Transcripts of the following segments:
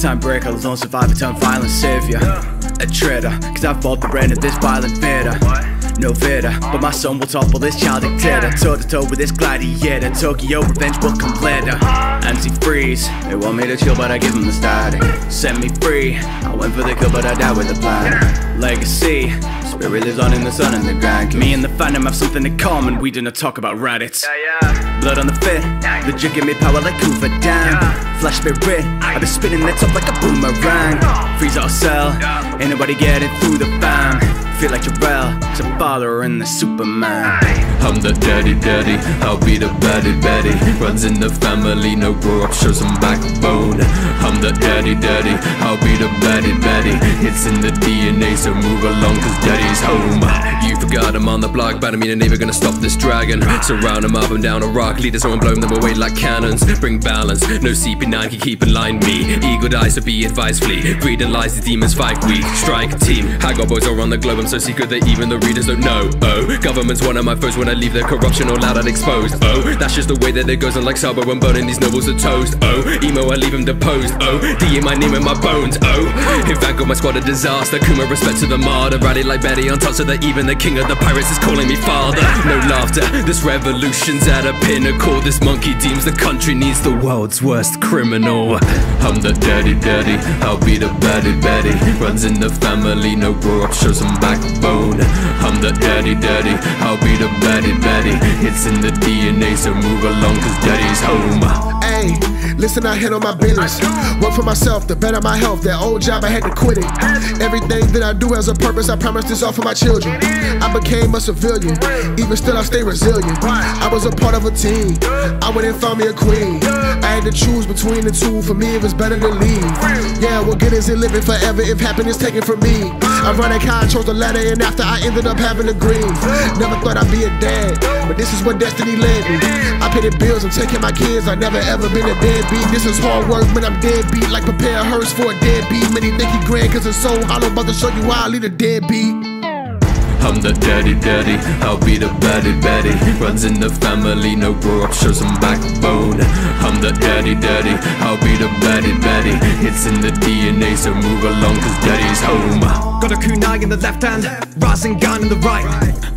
Time breaker, lone survivor, turn violent savior. A traitor, cause I fought the brand of this violent theater. No fitter, but my son will topple this child dictator. Toe to toe with this gladiator. Tokyo revenge will come later. MC freeze, they want me to chill, but I give them the static. Set me free, I went for the kill, but I died with a plan. Legacy, spirit lives on in the sun and the grind. Me and the phantom have something in common, we do not talk about Raditz. Blood on the fit, legit give me power like Hoover Dam. Flash spirit, I've been spinning that top like a boomerang. Freeze our cell, ain't nobody getting through the fam. Feel like Jor-El, it's a father and the Superman. I'm the daddy daddy, I'll be the baddie baddie. Runs in the family, no grow up, show some backbone. I'm the daddy daddy, I'll be the baddie baddie. It's in the DNA, so move along cause daddy's home. You forgot I'm on the block, but I mean never gonna stop this dragon. Surround him up and down a rock, lead us on and blow them away like cannons. Bring balance, no CP9 can keep in line. Me Ego dies, so be advised flee. Greed and lies, the demons fight weak Strike team, I got boys around the globe, I'm so secret that even the readers don't know. Oh, government's one of my foes when I leave their corruption all out and exposed. Oh, that's just the way that it goes. And like Sabo, I'm burning these nobles to toast. Oh, emo, I leave him deposed. Oh, D in my name and my bones. Oh, in fact, got my squad a disaster. Kuma respect to the martyr. Rally like Betty on top so that even the king of the pirates is calling me father. No laughter. This revolution's at a pinnacle. This monkey deems the country needs the world's worst criminal. I'm the daddy daddy. I'll be the baddie baddie. Runs in the family. No grow up, show some backbone. I'm the daddy daddy. I'll be the baddie baddie. It's in the DNA, so move along, cause daddy's home. Hey, listen, I handle my business. Work for myself to better my health. That old job, I had to quit it. Everything that I do has a purpose. I promise this all for my children. I became a civilian. Even still, I stay resilient. I was a part of a team. I went and found me a queen. I had to choose between the two. For me, it was better to leave. Yeah, what good is it living forever if happiness taken from me? Ironic a I chose the latter, and after I ended up having a green. Never thought I'd be a dad, but this is what destiny led me. I pay the bills, I'm taking my kids. I never ever been a deadbeat. This is hard work, but I'm deadbeat. Like prepare a hearse for a deadbeat. Many he grand, cause it's so hollow. About to show you why I lead a deadbeat. I'm the daddy daddy, I'll be the baddie baddie. Runs in the family, no grow up, show some backbone. I'm the daddy daddy, I'll be the baddie baddie. It's in the DNA, so move along cause daddy's home. Got a kunai in the left hand, Rasengan in the right.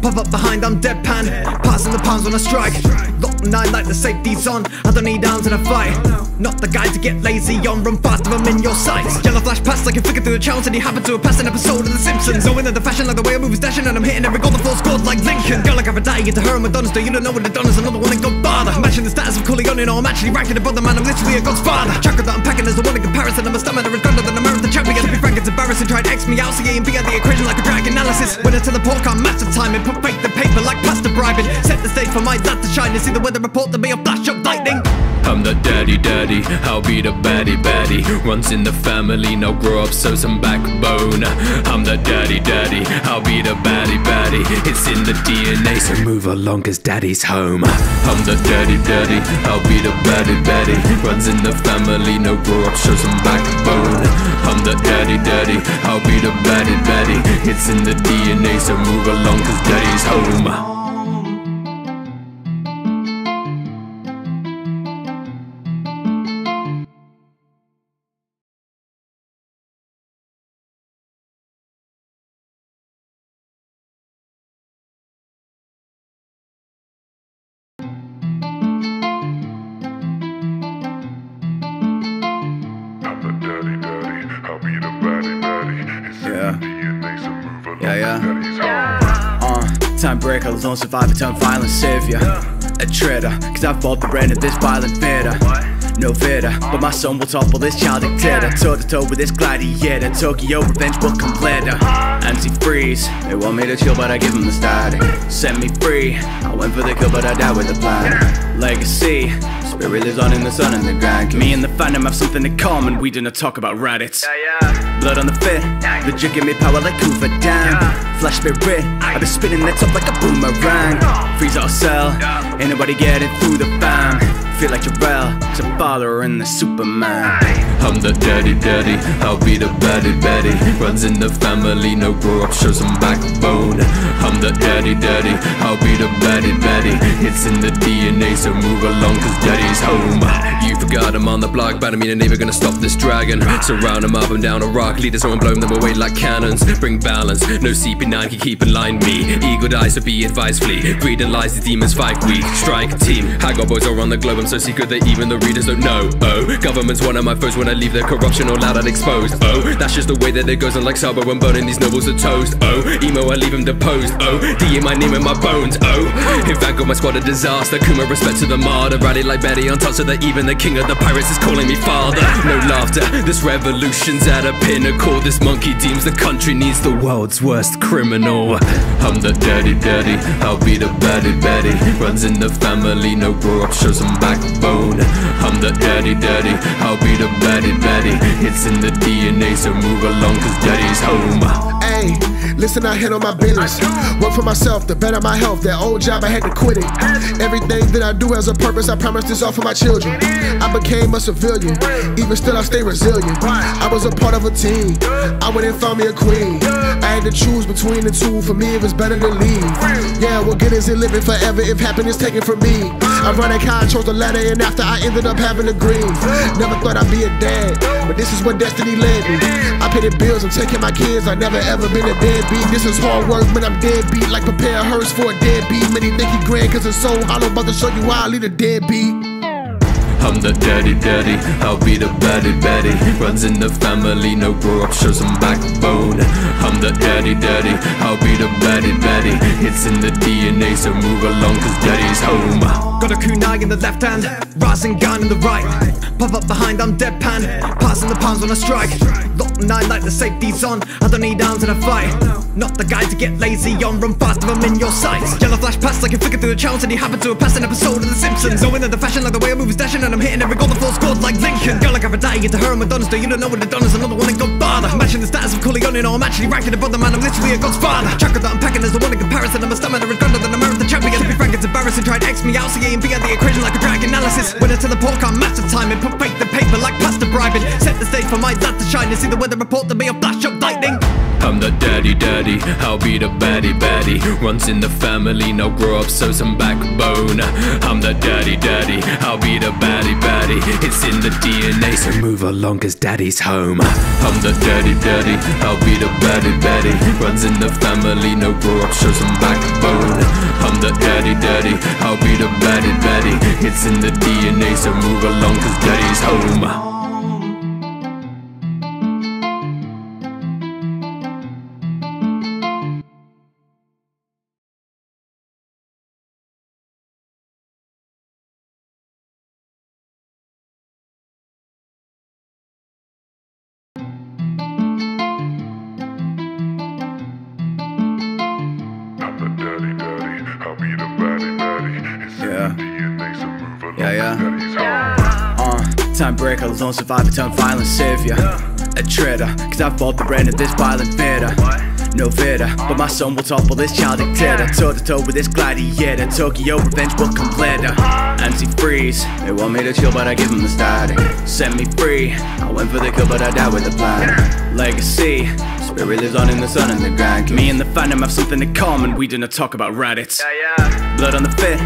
Pop up behind, I'm deadpan, passing the palms when I strike. Lock nine like the safety's on, I don't need arms in a fight. Not the guy to get lazy on, run fast if I'm in your sights. Yellow flash past like a flicker through the channels And he happened to passed an episode of The Simpsons. Knowing that the fashion like the way I move is dashing And I'm hitting every goal, the full scores like Lincoln. Girl like Aphrodite into her and Madonna's Do you don't know what the Donna's another one in Godfather Matching the status of Corleone, no I'm actually ranking above the man I'm literally a god's father Chakra that I'm packing is the one in comparison I'm a stamina is grander than a marathon champion. To be frank it's embarrassing, tried X me out see a and B at the equation like a drag analysis. When I teleport can't massive timing Put fake the paper like pasta bribing. Set the stage for my lad to shine And see the weather report to be a flash of lightning I'm the daddy daddy, I'll be the baddie baddie. Runs in the family, now grow up, so some backbone. I'm the daddy daddy, I'll be the baddie baddie. It's in the DNA, so move along cause daddy's home. I'm the daddy daddy, I'll be the baddie baddie. Runs in the family, now grow up, show some backbone. I'm the daddy daddy, I'll be the baddie baddie. It's in the DNA, so move along cause daddy's home time breaker, lone survivor, turn violent savior. A traitor, cause I fought the brand of this violent theater. No fitter, but my son will topple this child dictator. Toe to toe with this gladiator. Tokyo revenge will come later. MC freeze, they want me to chill, but I give them the static. Set me free, I went for the kill, but I died with a plan. Legacy, spirit lives on in the sun and the grind. Me and the phantom have something in common, we do not talk about Raditz. Blood on the fit, legit give me power like Hoover Dam. Flash spirit, I've been spinning that top like a boomerang. Freeze our cell, ain't nobody getting through the fam. Feel like Jor-El, father in the Superman. I'm the daddy daddy, I'll be the baddie baddie. Runs in the family, no grow up, show some backbone. I'm the daddy daddy, I'll be the baddie baddie. It's in the DNA, so move along cause daddy's home. You forgot I'm on the block, but I mean I'm never gonna stop this dragon. Surround them up and down a rock, leaders and blow them away like cannons. Bring balance, no CP9 can keep in line. Me Eagle dies, so be advised flee. Greed and lies, the demons fight. We Strike team, I got boys all around the globe, I'm so secret that even the readers don't know. Oh, government's one of my foes when I leave their corruption all out and exposed Oh, that's just the way that it goes and like Sabo when burning these nobles are toast. Oh, emo I leave them deposed. Oh, D in my name and my bones. Oh, in fact got my squad a disaster Kuma respect to the martyr. Rally like Betty on top so that even the king of the pirates is calling me father. No laughter, this revolution's at a pinnacle. This monkey deems the country needs the world's worst criminal. I'm the daddy daddy, I'll be the baddie baddie Runs in the family, no grow up, show some I'm the daddy daddy, I'll be the baddie baddie It's in the DNA, so move along cause daddy's home Hey, listen, I handle my business. Work for myself, to better my health. That old job, I had to quit it. Everything that I do has a purpose. I promise this all for my children. I became a civilian, even still, I stay resilient. I was a part of a team. I went and found me a queen. I had to choose between the two. For me, it was better to leave. Yeah, what good is it living forever if happiness taken from me? Ironic how I chose the ladder, and after I ended up having the green. Never thought I'd be a dad, but this is what destiny led me. I pay the bills, I'm taking my kids. I never ever been a deadbeat. This is hard work, but I'm deadbeat. Like prepare a hearse for a deadbeat. Many think he grand cause it's so hollow. About to show you why I lead a deadbeat. I'm the daddy daddy, I'll be the baddie baddie Runs in the family, no grow up, show some backbone I'm the daddy daddy, I'll be the baddie baddie It's in the DNA, so move along cause daddy's home Got a kunai in the left hand, Rasengan in the right. Pop up behind, I'm deadpan. Passing the palms when I strike. Lock nine like the safety's on. I don't need arms in a fight. Not the guy to get lazy on. Run fast if I'm in your sights. Yellow flash past like a flicker through the channels, and he happened to passed an episode of The Simpsons. Knowing that the fashion like the way I move is dashing, and I'm hitting every goal the full scored like Lincoln. Girl like Aphrodite into her and Madonna's though you don't know what the Donna's another one in Godfather. Matching the status of Corleone, no, I'm actually ranking above the man. I'm literally a god's father. Chakra that I'm packing is the one in comparison. I'm a stamina is grander than a marathon champion. To be frank, it's embarrassing. To X me out, C A and B the equation like a drag analysis. When I teleport, can't match the timing. Put fake the paper like pasta bribing. Set the stage for my lad to shine and see the weather report to be a flash of lightning. I'm the daddy daddy, I'll be the baddie baddie. Runs in the family, no grow up, so some backbone. I'm the daddy daddy, I'll be the baddie baddie. It's in the DNA, so move along cause daddy's home. I'm the daddy daddy, I'll be the baddie baddie. Runs in the family, no grow up, show some backbone. I'm the daddy daddy, I'll be the baddie baddie. It's in the DNA, so move along cause daddy's home lone survivor, turn violent savior. A traitor, cause I fought the brand of this violent theater. No fitter, but my son will topple this child dictator. Toe to toe with this gladiator. Tokyo revenge will come later. Anti freeze, they want me to chill, but I give them the static. Set me free, I went for the kill, but I died with the plan. Legacy, spirit lives on in the sun and the grind. Me and the phantom have something in common, we do not talk about Raditz. Blood on the fit,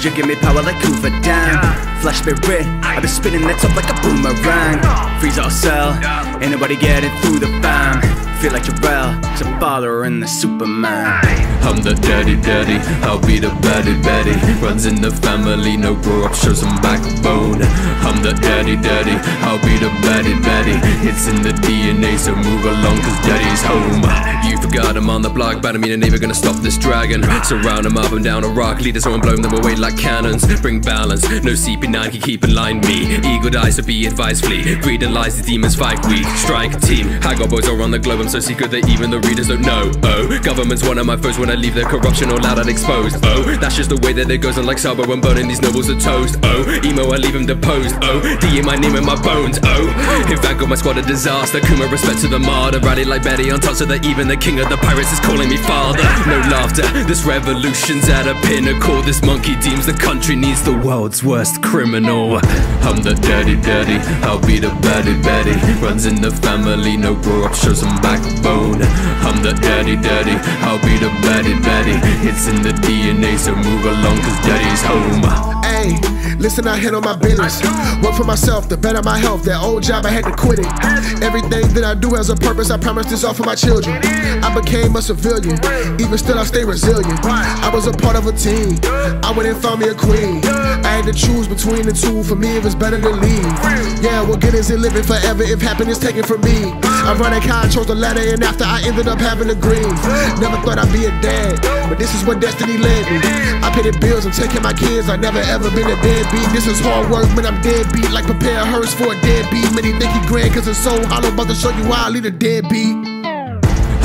jig give me power like Hoover Dam. Flash spirit, I've been spinning that top like a boomerang. Freeze or cell, ain't nobody getting through the fam. Feel like Jor-El, father in the Superman. I'm the daddy daddy, I'll be the baddie baddie Runs in the family, no grow up, show some backbone. I'm the daddy daddy, I'll be the baddie baddie It's in the DNA, so move along cause daddy's home. You forgot I'm on the block, but I mean I'm never gonna stop this dragon. Surround them up and down a rock, leaders and blow them away like cannons. Bring balance, no CP9 can keep in line me. Eagle dies, so be advised flee. Greed and lies, the demons fight weak Strike team, I got boys all around the globe, I'm So secret that even the readers don't know. Oh, government's one of my foes when I leave their corruption all out and exposed. Oh, that's just the way that it goes. And like Sabo, I'm burning these nobles to toast. Oh, emo, I leave him deposed. Oh, D in my name and my bones. Oh, in fact, got my squad a disaster. Kuma, respect to the martyr. Rally like Betty on top, so that even the king of the pirates is calling me father. No laughter, this revolution's at a pinnacle. This monkey deems the country needs the world's worst criminal. I'm the dirty, dirty. I'll be the baddie, baddie. Runs in the family, no grow up, show some backbone. I'm the daddy, daddy. I'll be the baddie, baddie. It's in the DNA, so move along, cause daddy's home. Hey, listen, I handle my business. Work for myself, to better my health. That old job, I had to quit it. Everything that I do has a purpose. I promise this all for my children. I became a civilian, even still I stay resilient. I was a part of a team. I went and found me a queen. I had to choose between the two. For me, it was better to leave. Yeah, what good is it living forever if happiness taken from me? Ironic how I chose the latter, and after I ended up having a green. Never thought I'd be a dad, but this is what destiny led me. I pay the bills and of my kids. I never ever been a deadbeat. This is hard work when I'm deadbeat. Like prepare a hearse for a deadbeat. Many think he grand cause it's so hollow. About to show you why I lead a deadbeat.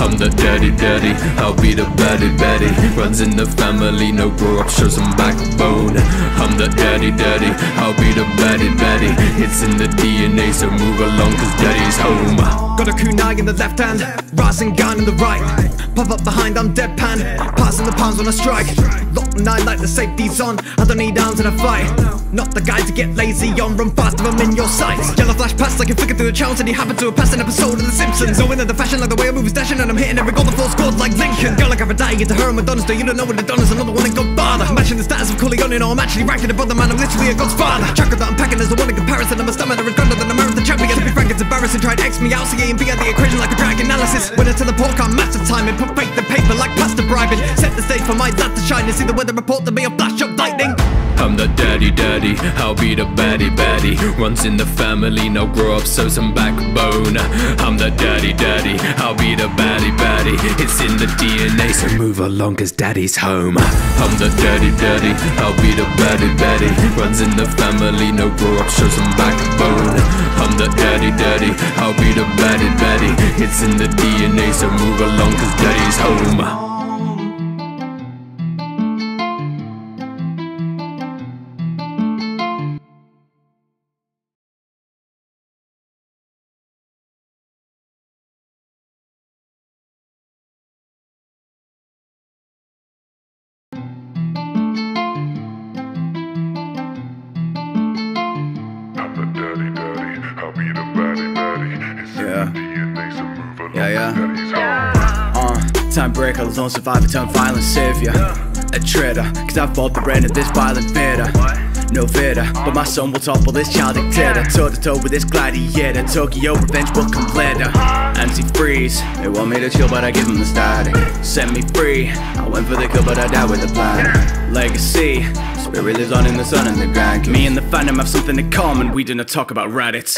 I'm the daddy, daddy. I'll be the baddie, baddie. Runs in the family, no grow up, show some backbone. I'm the daddy, daddy. I'll be the baddie, baddie. It's in the DNA, so move along, cause daddy's home. Got a kunai in the left hand, Rasengan in the right. Pop up behind, I'm deadpan. Passing the palms when I strike. Lock nine like the safety's on. I don't need arms in a fight. Not the guy to get lazy on. Run fast if I'm in your sights. Yellow flash past like a flicker through the channels, and he happened to a passed an episode of The Simpsons. Knowing that the fashion like the way I move is dashing, and I'm hitting every goal the full scored like Lincoln. Girl like Aphrodite, into her and Madonna's do you don't know what the Donna's another one in Godfather. Matching the status of Corleone, no, I'm actually ranking above the man. I'm literally a God's father. Chakra that I'm packing is the one in comparison. I'm a stamina is grander than a marathon champion. To be frank, it's embarrassing. Tried X me out, C A and B at the equation like a drag analysis. When the pork, I'm massive timing. Put faith in paper like pasta bribing. Set the stage for my dad to shine and see the weather report to be a flash of lightning. I'm the daddy, daddy. I'll be the baddie, baddie. Runs in the family, no grow up, so some backbone. I'm the daddy, daddy. I'll be the baddie, baddie. It's in the DNA, so move along, cause daddy's home. I'm the daddy, daddy. I'll be the baddie, baddie. Runs in the family, no grow up, show some backbone. I'm the daddy, daddy. I'll be the baddie, baddie. It's in the DNA, so move along, cause daddy's home. Lone survivor, turn violent savior. A traitor, cause I fought the brand of this violent fitter. No fitter, but my son will topple this child dictator. Toe to toe with this gladiator. Tokyo revenge will come later. MC freeze, they want me to chill, but I give them the static. Set me free, I went for the kill, but I died with a plan. Legacy, spirit lives on in the sun and the grind. Me and the phantom have something in common, we do not talk about Raditz.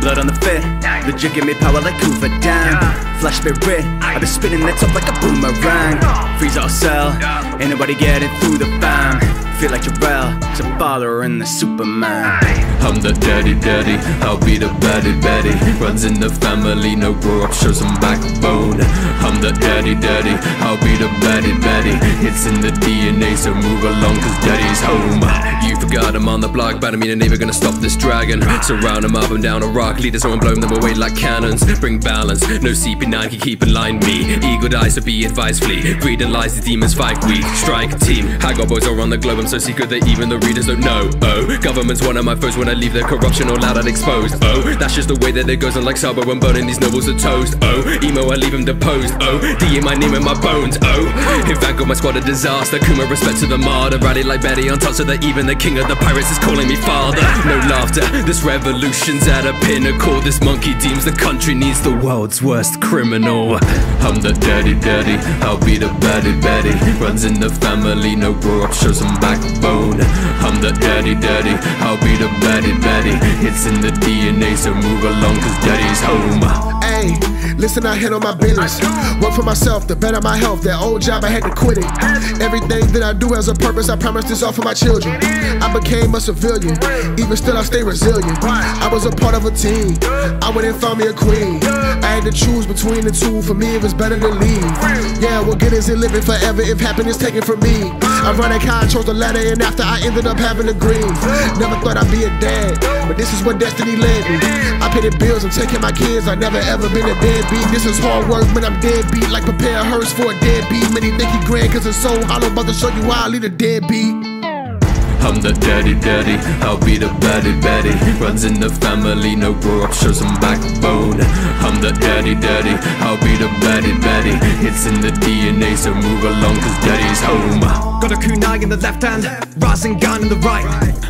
Blood on the fit, legit give me power like Hoover Dam. Flash spirit, I been spinning that top like a boomerang. Freeze our cell, ain't nobody getting through the fam. Feel like Jor-El, a father and the Superman. I'm the daddy, daddy. I'll be the baddie, baddie. Runs in the family, no grow up, show some backbone. I'm the daddy, daddy. I'll be the baddie, baddie. It's in the DNA, so move along, cause daddy's home. You forgot I'm on the block, but I mean, I never gonna stop this dragon. Surround him up and down a rock, leaders on blow them away like cannons. Bring balance, no CP9 can keep in line me. Ego dies, so be advised, flee. Greed and lies, the demons fight weak. Strike team, I got boys all around the globe, I'm so secret that even the readers don't know. Oh, government's one of my foes when I leave their corruption all out and exposed. Oh, that's just the way that it goes, and like Sabo, I'm burning these nobles to toast. Oh, emo, I leave him deposed. Oh, D in my name and my bones. Oh, in fact, got my squad a disaster. Kuma, respect to the martyr. Rally like Betty on top, so that even the king of the pirates is calling me father. No laughter, this revolution's at a pinnacle. This monkey deems the country needs the world's worst criminal. I'm the daddy, daddy. I'll be the baddie, baddie. Runs in the family, no grow up, backbone. I'm the daddy, daddy. I'll be the baddie, baddie. It's in the DNA, so move along, cause daddy's home. Hey, listen, I handle my business. Work for myself, to better my health. That old job, I had to quit it. Everything that I do has a purpose. I promise this all for my children. I became a civilian. Even still, I stay resilient. I was a part of a team. I went and found me a queen. I had to choose between the two. For me, it was better to leave. Yeah, what good is it living forever if happiness taken from me? Ironic how I chose the latter, and after I ended up having a green. Never thought I'd be a dad, but this is what destiny led me. I pay the bills, I'm taking my kids. I never ever been a deadbeat. This is hard work, but I'm deadbeat. Like prepare a hearse for a deadbeat. Many he grand, cause it's so hollow. About to show you why I lead a deadbeat. I'm the daddy daddy, I'll be the baddie baddie Runs in the family, no grow up, show some backbone I'm the daddy daddy, I'll be the baddie baddie It's in the DNA, so move along cause daddy's home Got a kunai in the left hand, Rasengan in the right.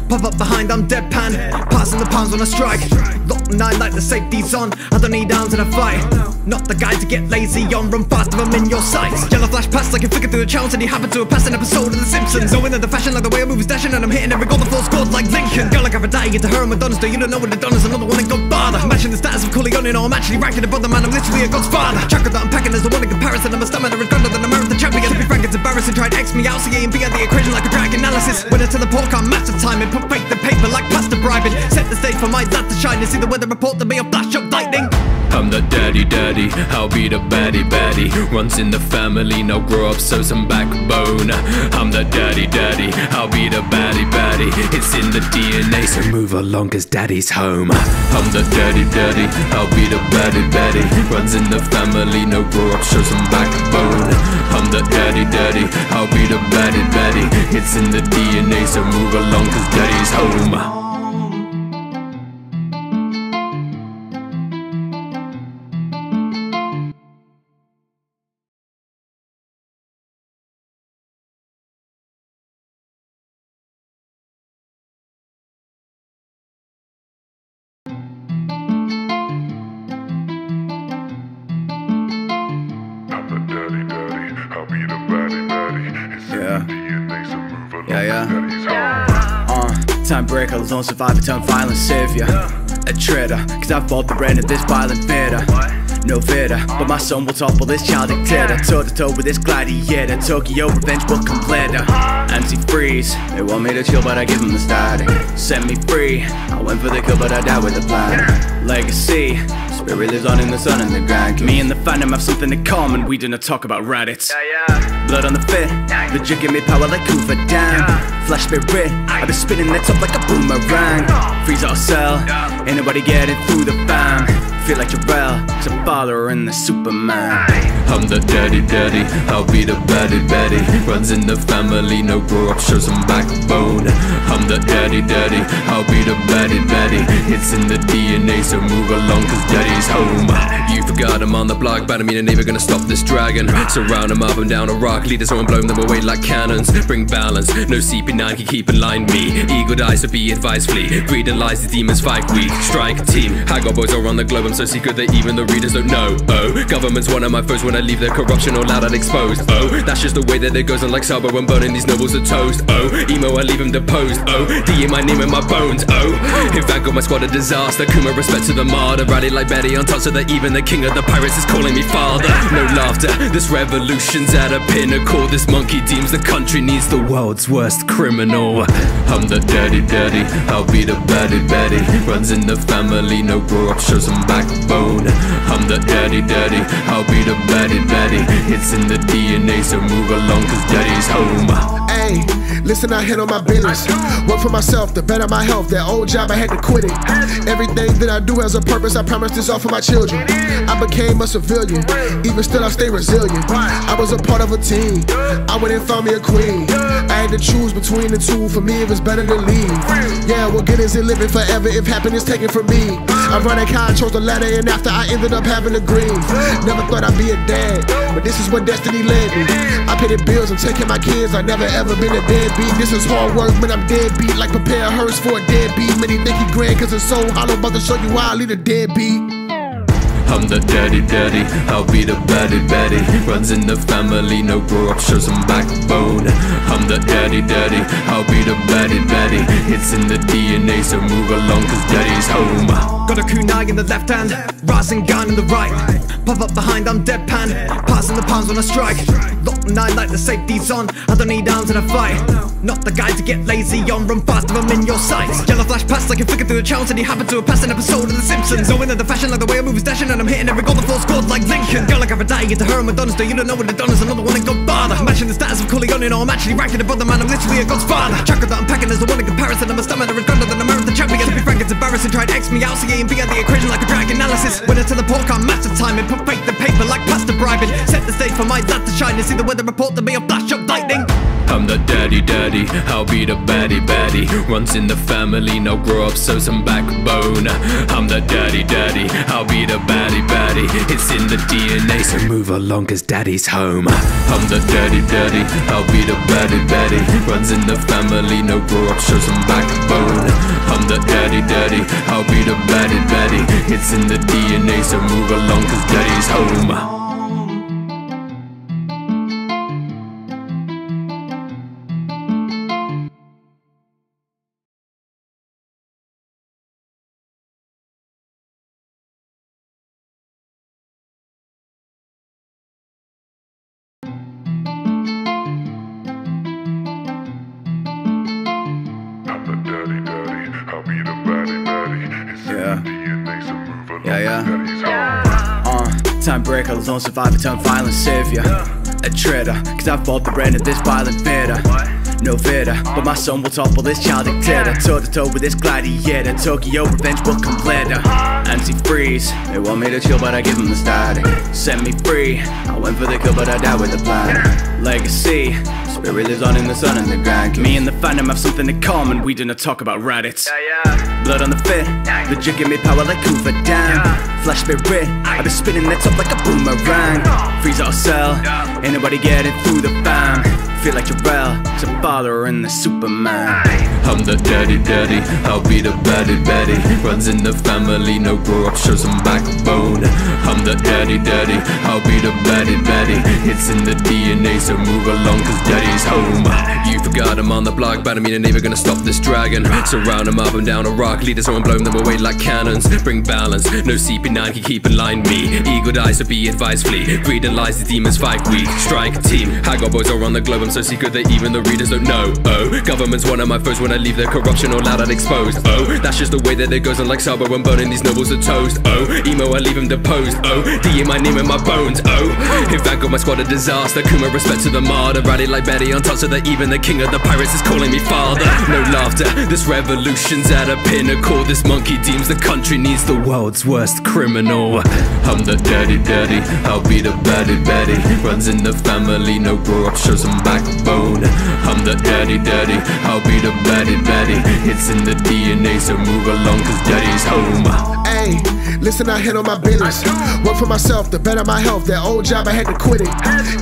Pop up behind, I'm deadpan. Passing the palms when I strike. Lock nine like the safety's on. I don't need arms in a fight. Not the guy to get lazy on. Run fast if I'm in your sights. Yellow flash past like a flicker through the channels, and you happen to a passing episode of The Simpsons. Going in the fashion like the way I move is dashing, and I'm hitting every goal the floor scored like Lincoln. Girl like Aphrodite into her and Madonna's do you don't know what they've done is another one that in bother. Matching the status of Corleone, no, I'm actually ranking above the man. I'm literally a god's father. Chakra that I'm packing is the one in comparison. I'm a stamina is grander than a marathon champion. To be frank, it's embarrassing. Try to X me out, C And B at the equation like a drag analysis. When I tell the pork, I'm massive timing. Put fake the paper like pasta bribing. Set the stage for my lad to shine and see the weather report to be a flash of lightning. I'm the daddy daddy, I'll be the baddie baddie. Runs in the family, now grow up, so some backbone. I'm the daddy daddy, I'll be the baddie baddie. It's in the DNA, so move along cause daddy's home. I'm the daddy daddy, I'll be the baddie baddie. Runs in the family, now grow up, show some backbone. I'm the daddy daddy, I'll be the baddie baddie. It's in the DNA, so move along cause daddy's home breaker, lone survivor, turn violent savior. A traitor, cause I've bought the brand of this violent theater. No fitter, but my son will topple this child dictator. Toe to toe with this gladiator. Tokyo revenge will come later. Anti freeze, they want me to chill, but I give them the static. Set me free, I went for the kill, but I died with the plan. Legacy, spirit lives on in the sun and the grind. Me and the phantom have something in common, we do not talk about Raditz. Blood on the fit, legit give me power like Hoover Dam. Flash spirit, I've been spinning that top like a boomerang. Freeze or cell, ain't nobody getting through the fam. Feel like Jor-El, it's a follower in the Superman. I'm the daddy daddy, I'll be the baddie baddie. Runs in the family, no grow up, show some backbone. I'm the daddy daddy, I'll be the baddie baddie. It's in the DNA, so move along cause daddy's home. You forgot I'm on the block, but I mean I'm never gonna stop this dragon. Surround them up and down a rock, leaders and blow them away like cannons. Bring balance, no CP9 can keep in line. Me Eagle dies, so be advised flee. Greed and lies, the demons fight weak Strike team, I got boys all around the globe, I'm so secret that even the readers don't know. Oh, government's one of my foes when I leave their corruption all out and exposed Oh, that's just the way that it goes and like Sabo when burning these nobles are toast. Oh, emo I leave them deposed. Oh, D in my name and my bones. Oh, in fact got my squad a disaster Kuma respect to the martyr. Rally like Betty on top so that even the king of the pirates is calling me father. No laughter, this revolution's at a pinnacle. This monkey deems the country needs the world's worst criminal. I'm the daddy daddy, I'll be the baddie baddie Runs in the family, no grow up, show some I'm the daddy daddy, I'll be the baddie baddie It's in the DNA, so move along cause daddy's home Hey, listen, I handle my business. Work for myself, to better my health. That old job, I had to quit it. Everything that I do has a purpose. I promise this all for my children. I became a civilian. Even still, I stay resilient. I was a part of a team. I went and found me a queen. I had to choose between the two. For me, it was better to leave. Yeah, what good is it living forever if happiness taken from me? Ironic how I chose the ladder, and after I ended up having the green. Never thought I'd be a dad, but this is what destiny led me. I pay the bills, I'm taking my kids. I never ever been a deadbeat. This is hard work, but I'm deadbeat. Like prepare a hearse for a deadbeat. Many think he grand, cause it's so hollow. About to show you why I lead a deadbeat. I'm the daddy daddy, I'll be the baddie baddie Runs in the family, no grow up, show some backbone I'm the daddy daddy, I'll be the baddie baddie It's in the DNA, so move along cause daddy's home Got a kunai in the left hand, Rasengan in the right. Pop up behind, I'm deadpan. Passing the palms when I strike. Lock nine like the safety's on. I don't need arms in a fight. Not the guy to get lazy on. Run fast if I'm in your sights. Yellow flash past like a flicker through the channels, and he happened to passed an episode of The Simpsons. Knowing that the fashion like the way I move is dashing, and I'm hitting every goal the full scored like Lincoln. Girl like Aphrodite, into her and Madonna's. Do you don't know what Donna's? Another one in Godfather. Matching the status of Corleone, no, I'm actually ranking above the man. I'm literally a god's father. Chakra that I'm packing is the one in comparison. I'm a stamina is grander than a marathon champion. To be frank, it's embarrassing. Tried X me out, A and B at the equation like a drag analysis. When I teleport, can't match the timing. Put fake the paper like pasta bribing. Set the stage for my lad to shine and see the weather report to be a flash of lightning. I'm the daddy daddy, I'll be the baddie baddie. Runs in the family, no grow up, so some backbone. I'm the daddy daddy, I'll be the baddie baddie. It's in the DNA, so move along cause daddy's home. I'm the daddy daddy, I'll be the baddie baddie. Runs in the family, no grow up, show some backbone. I'm the daddy daddy, I'll be the baddie baddie. It's in the DNA, so move along cause daddy's home lone survivor, turn violent savior. A traitor, cause I fought the brand of this violent theater. No fitter, but my son will topple this child dictator. Toe to toe with this gladiator. Tokyo revenge will come later. Anti freeze, they want me to chill, but I give them the static. Set me free, I went for the kill, but I died with the plan. Legacy, spirit lives on in the sun and the grind. Me and the phantom have something in common, we do not talk about Raditz. Blood on the fit, the jig give me power like Hoover Dam. Flash spirit, I've been spinning that top like a boomerang. Freeze or cell, ain't nobody getting through the fam. Feel like Jor-El, some father in the Superman. I'm the daddy daddy, I'll be the baddie baddie Runs in the family, no grow up, show some backbone. I'm the daddy daddy, I'll be the baddie baddie It's in the DNA, so move along cause daddy's home. You forgot I'm on the block, but I mean ain't never gonna stop this dragon. Surround him up and down a rock, lead us on and blow them away like cannons. Bring balance, no CP9 can keep in line. Me Eagle dies, so be advised flee. Greed and lies, the demons fight weak Strike team, I boys all around the globe I'm so secret that even the readers don't know. Oh, government's one of my foes when I leave their corruption all out and exposed Oh, that's just the way that it goes And like Sabo when burning these nobles to toast. Oh, emo I leave him deposed. Oh, D in my name and my bones. Oh, in fact got my squad a disaster. Kuma respect to the martyr. Rally like Betty on top so that even the king of the pirates is calling me father. No laughter, this revolution's at a pinnacle. This monkey deems the country needs the world's worst criminal. I'm the daddy daddy, I'll be the baddie baddie. Runs in the family, no grow up, show some backbone I'm the daddy daddy, I'll be the baddie baddie It's in the DNA, so move along cause daddy's home Hey, listen, I handle my business. Work for myself, to better my health. That old job, I had to quit it.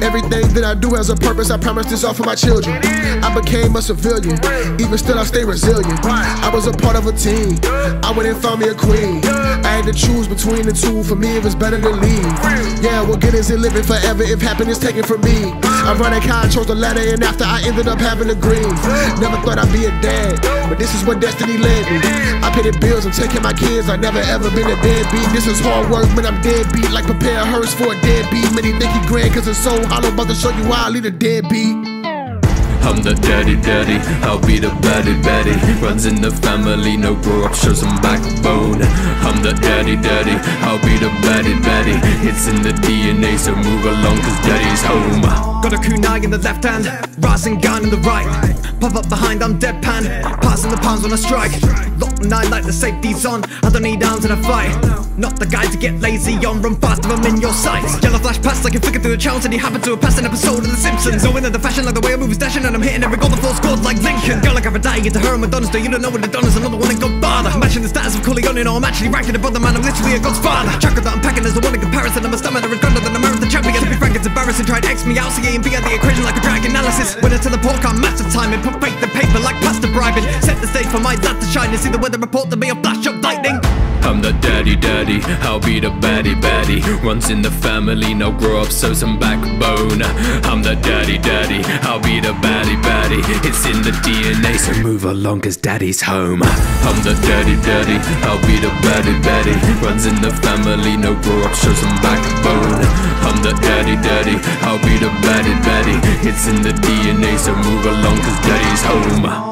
Everything that I do has a purpose. I promise this all for my children. I became a civilian, even still I stay resilient. I was a part of a team. I went and found me a queen. I had to choose between the two. For me, it was better to leave. Yeah, what good is it living forever if happiness taken from me? Ironic how I chose the latter, and after I ended up having a green. Never thought I'd be a dad, but this is what destiny led me. I pay the bills I'm taking my kids. I never ever been a deadbeat. This is hard work, but I'm deadbeat. Like prepare a hearse for a deadbeat. Many think he grand cause it's so hollow. About to show you why I lead a deadbeat. I'm the daddy daddy, I'll be the baddie baddie Runs in the family, no grow up, show some backbone. I'm the daddy daddy, I'll be the baddie baddie It's in the DNA, so move along cause daddy's home. Got a kunai in the left hand, Rasengan in the right. Pop up behind, I'm deadpan. Passing the palms when I strike. Lock nine like the safety's on. I don't need arms in a fight. Not the guy to get lazy on. Run fast if I'm in your sights. Yellow flash past like a flicker through the channels, and he happened to have passed an episode of The Simpsons. Knowing that the fashion like the way I move is dashing, and I'm hitting every goal the full scored like Lincoln. Girl like Aphrodite, into her and Madonna's. Do you don't know what the Donna's? Another one in Godfather. Matching the status of Corleone, no, I'm actually ranking above the man. I'm literally a god's father. Chakra that I'm packing is the one in comparison. I'm a stamina is grander than a marathon champion. To be frank, it's embarrassing. Tried to X me out, so A and B the equation like a drag analysis. When I teleport, I'm massive timing. Put fake the paper like pasta bribing. Set the stage for my dad to shine and see the weather report to be a flash of lightning. I'm the daddy daddy, I'll be the baddie baddie. Runs in the family, now grow up, so some backbone. I'm the daddy daddy, I'll be the baddie baddie. It's in the DNA, so move along, cause daddy's home. I'm the daddy daddy, I'll be the baddie baddie. Runs in the family, now grow up, show some backbone. I'm the daddy daddy, I'll be the baddie baddie. It's in the DNA, so move along, cause daddy's home.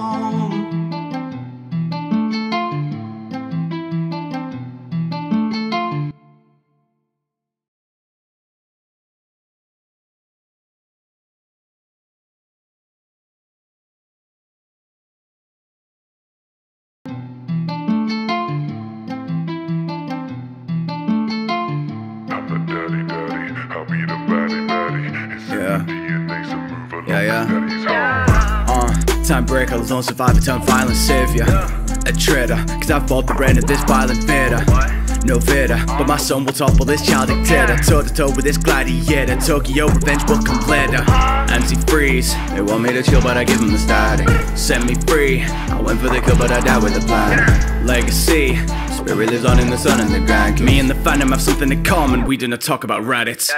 Lone survivor, turn violent savior. A traitor, cause I fought the brand of this violent fitter. No fitter, but my son will topple this child dictator. Toe to toe with this gladiator. Tokyo revenge will come later. MC freeze, they want me to chill, but I give them the static. Set me free, I went for the kill, but I died with a plan. Legacy, spirit lives on in the sun and the grind. Me and the phantom have something in common, we do not talk about Raditz.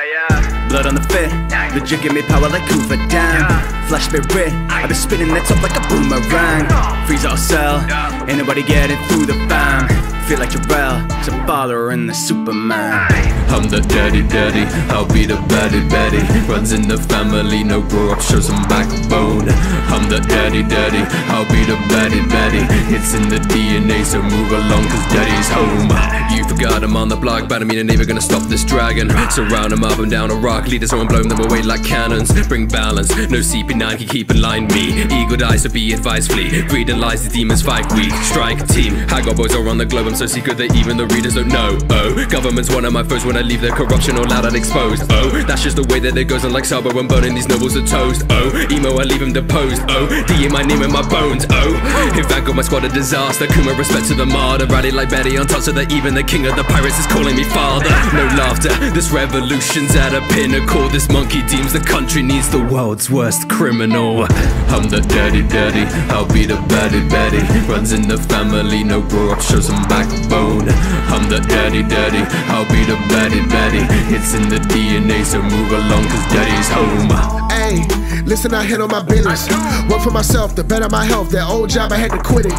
Blood on the fit, legit give me power like Hoover Dam. Flash spirit, I've been spinning that top like a boomerang. Freeze our cell, ain't nobody getting through the fam. Feel like Jor-El, it's a father and the Superman. I'm the daddy daddy, I'll be the baddie baddie. Runs in the family, no grow up, show some backbone. I'm the daddy daddy, I'll be the baddie baddie. It's in the DNA, so move along, cause daddy's home. You forgot I'm on the block, but I mean, never gonna stop this dragon. Surround him up and down a rock, leaders on blow them away like cannons. Bring balance, no CP9 can keep in line me. Ego dies, so be advised, flee. Greed and lies, the demons fight weak. Strike team, I got boys all around the globe, I'm so secret that even the readers don't know. Oh, government's one of my foes when I leave their corruption all out and exposed. Oh, that's just the way that it goes, and like Sabo I'm burning these nobles are toast. Oh, emo, I leave him deposed. Oh, D in my name and my bones. Oh, in Vanguard, my squad a disaster. Kuma respect to the martyr. Rally like Betty on top so that even the king of the pirates is calling me father. No laughter, this revolution's at a pinnacle. This monkey deems the country needs the world's worst criminal. I'm the daddy daddy, I'll be the baddie baddie. Runs in the family, no grow up, show some backbone. I'm the daddy daddy, I'll be the baddie baddie. It's in the DNA, so move along, cause daddy's home. Hey, listen, I handle my business. Work for myself to better my health. That old job, I had to quit it.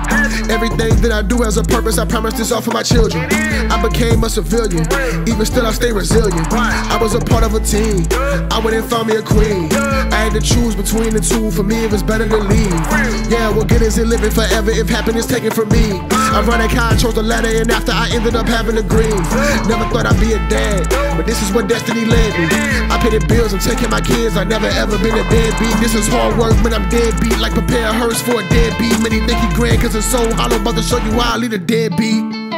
Everything that I do has a purpose. I promise this all for my children. I became a civilian. Even still, I stay resilient. I was a part of a team. I went and found me a queen. I had to choose between the two. For me, it was better to leave. Yeah, what good is it living forever if happiness taken from me? Ironic how I chose the latter, and after I ended up having a green. Never thought I'd be a dad, but this is what destiny led me. I pay the bills, I'm taking my kids. I never ever been a deadbeat. This is hard work, but I'm deadbeat. Like prepare a hearse for a deadbeat. Many think he grand cause it's so hollow, about to show you why I lead a deadbeat.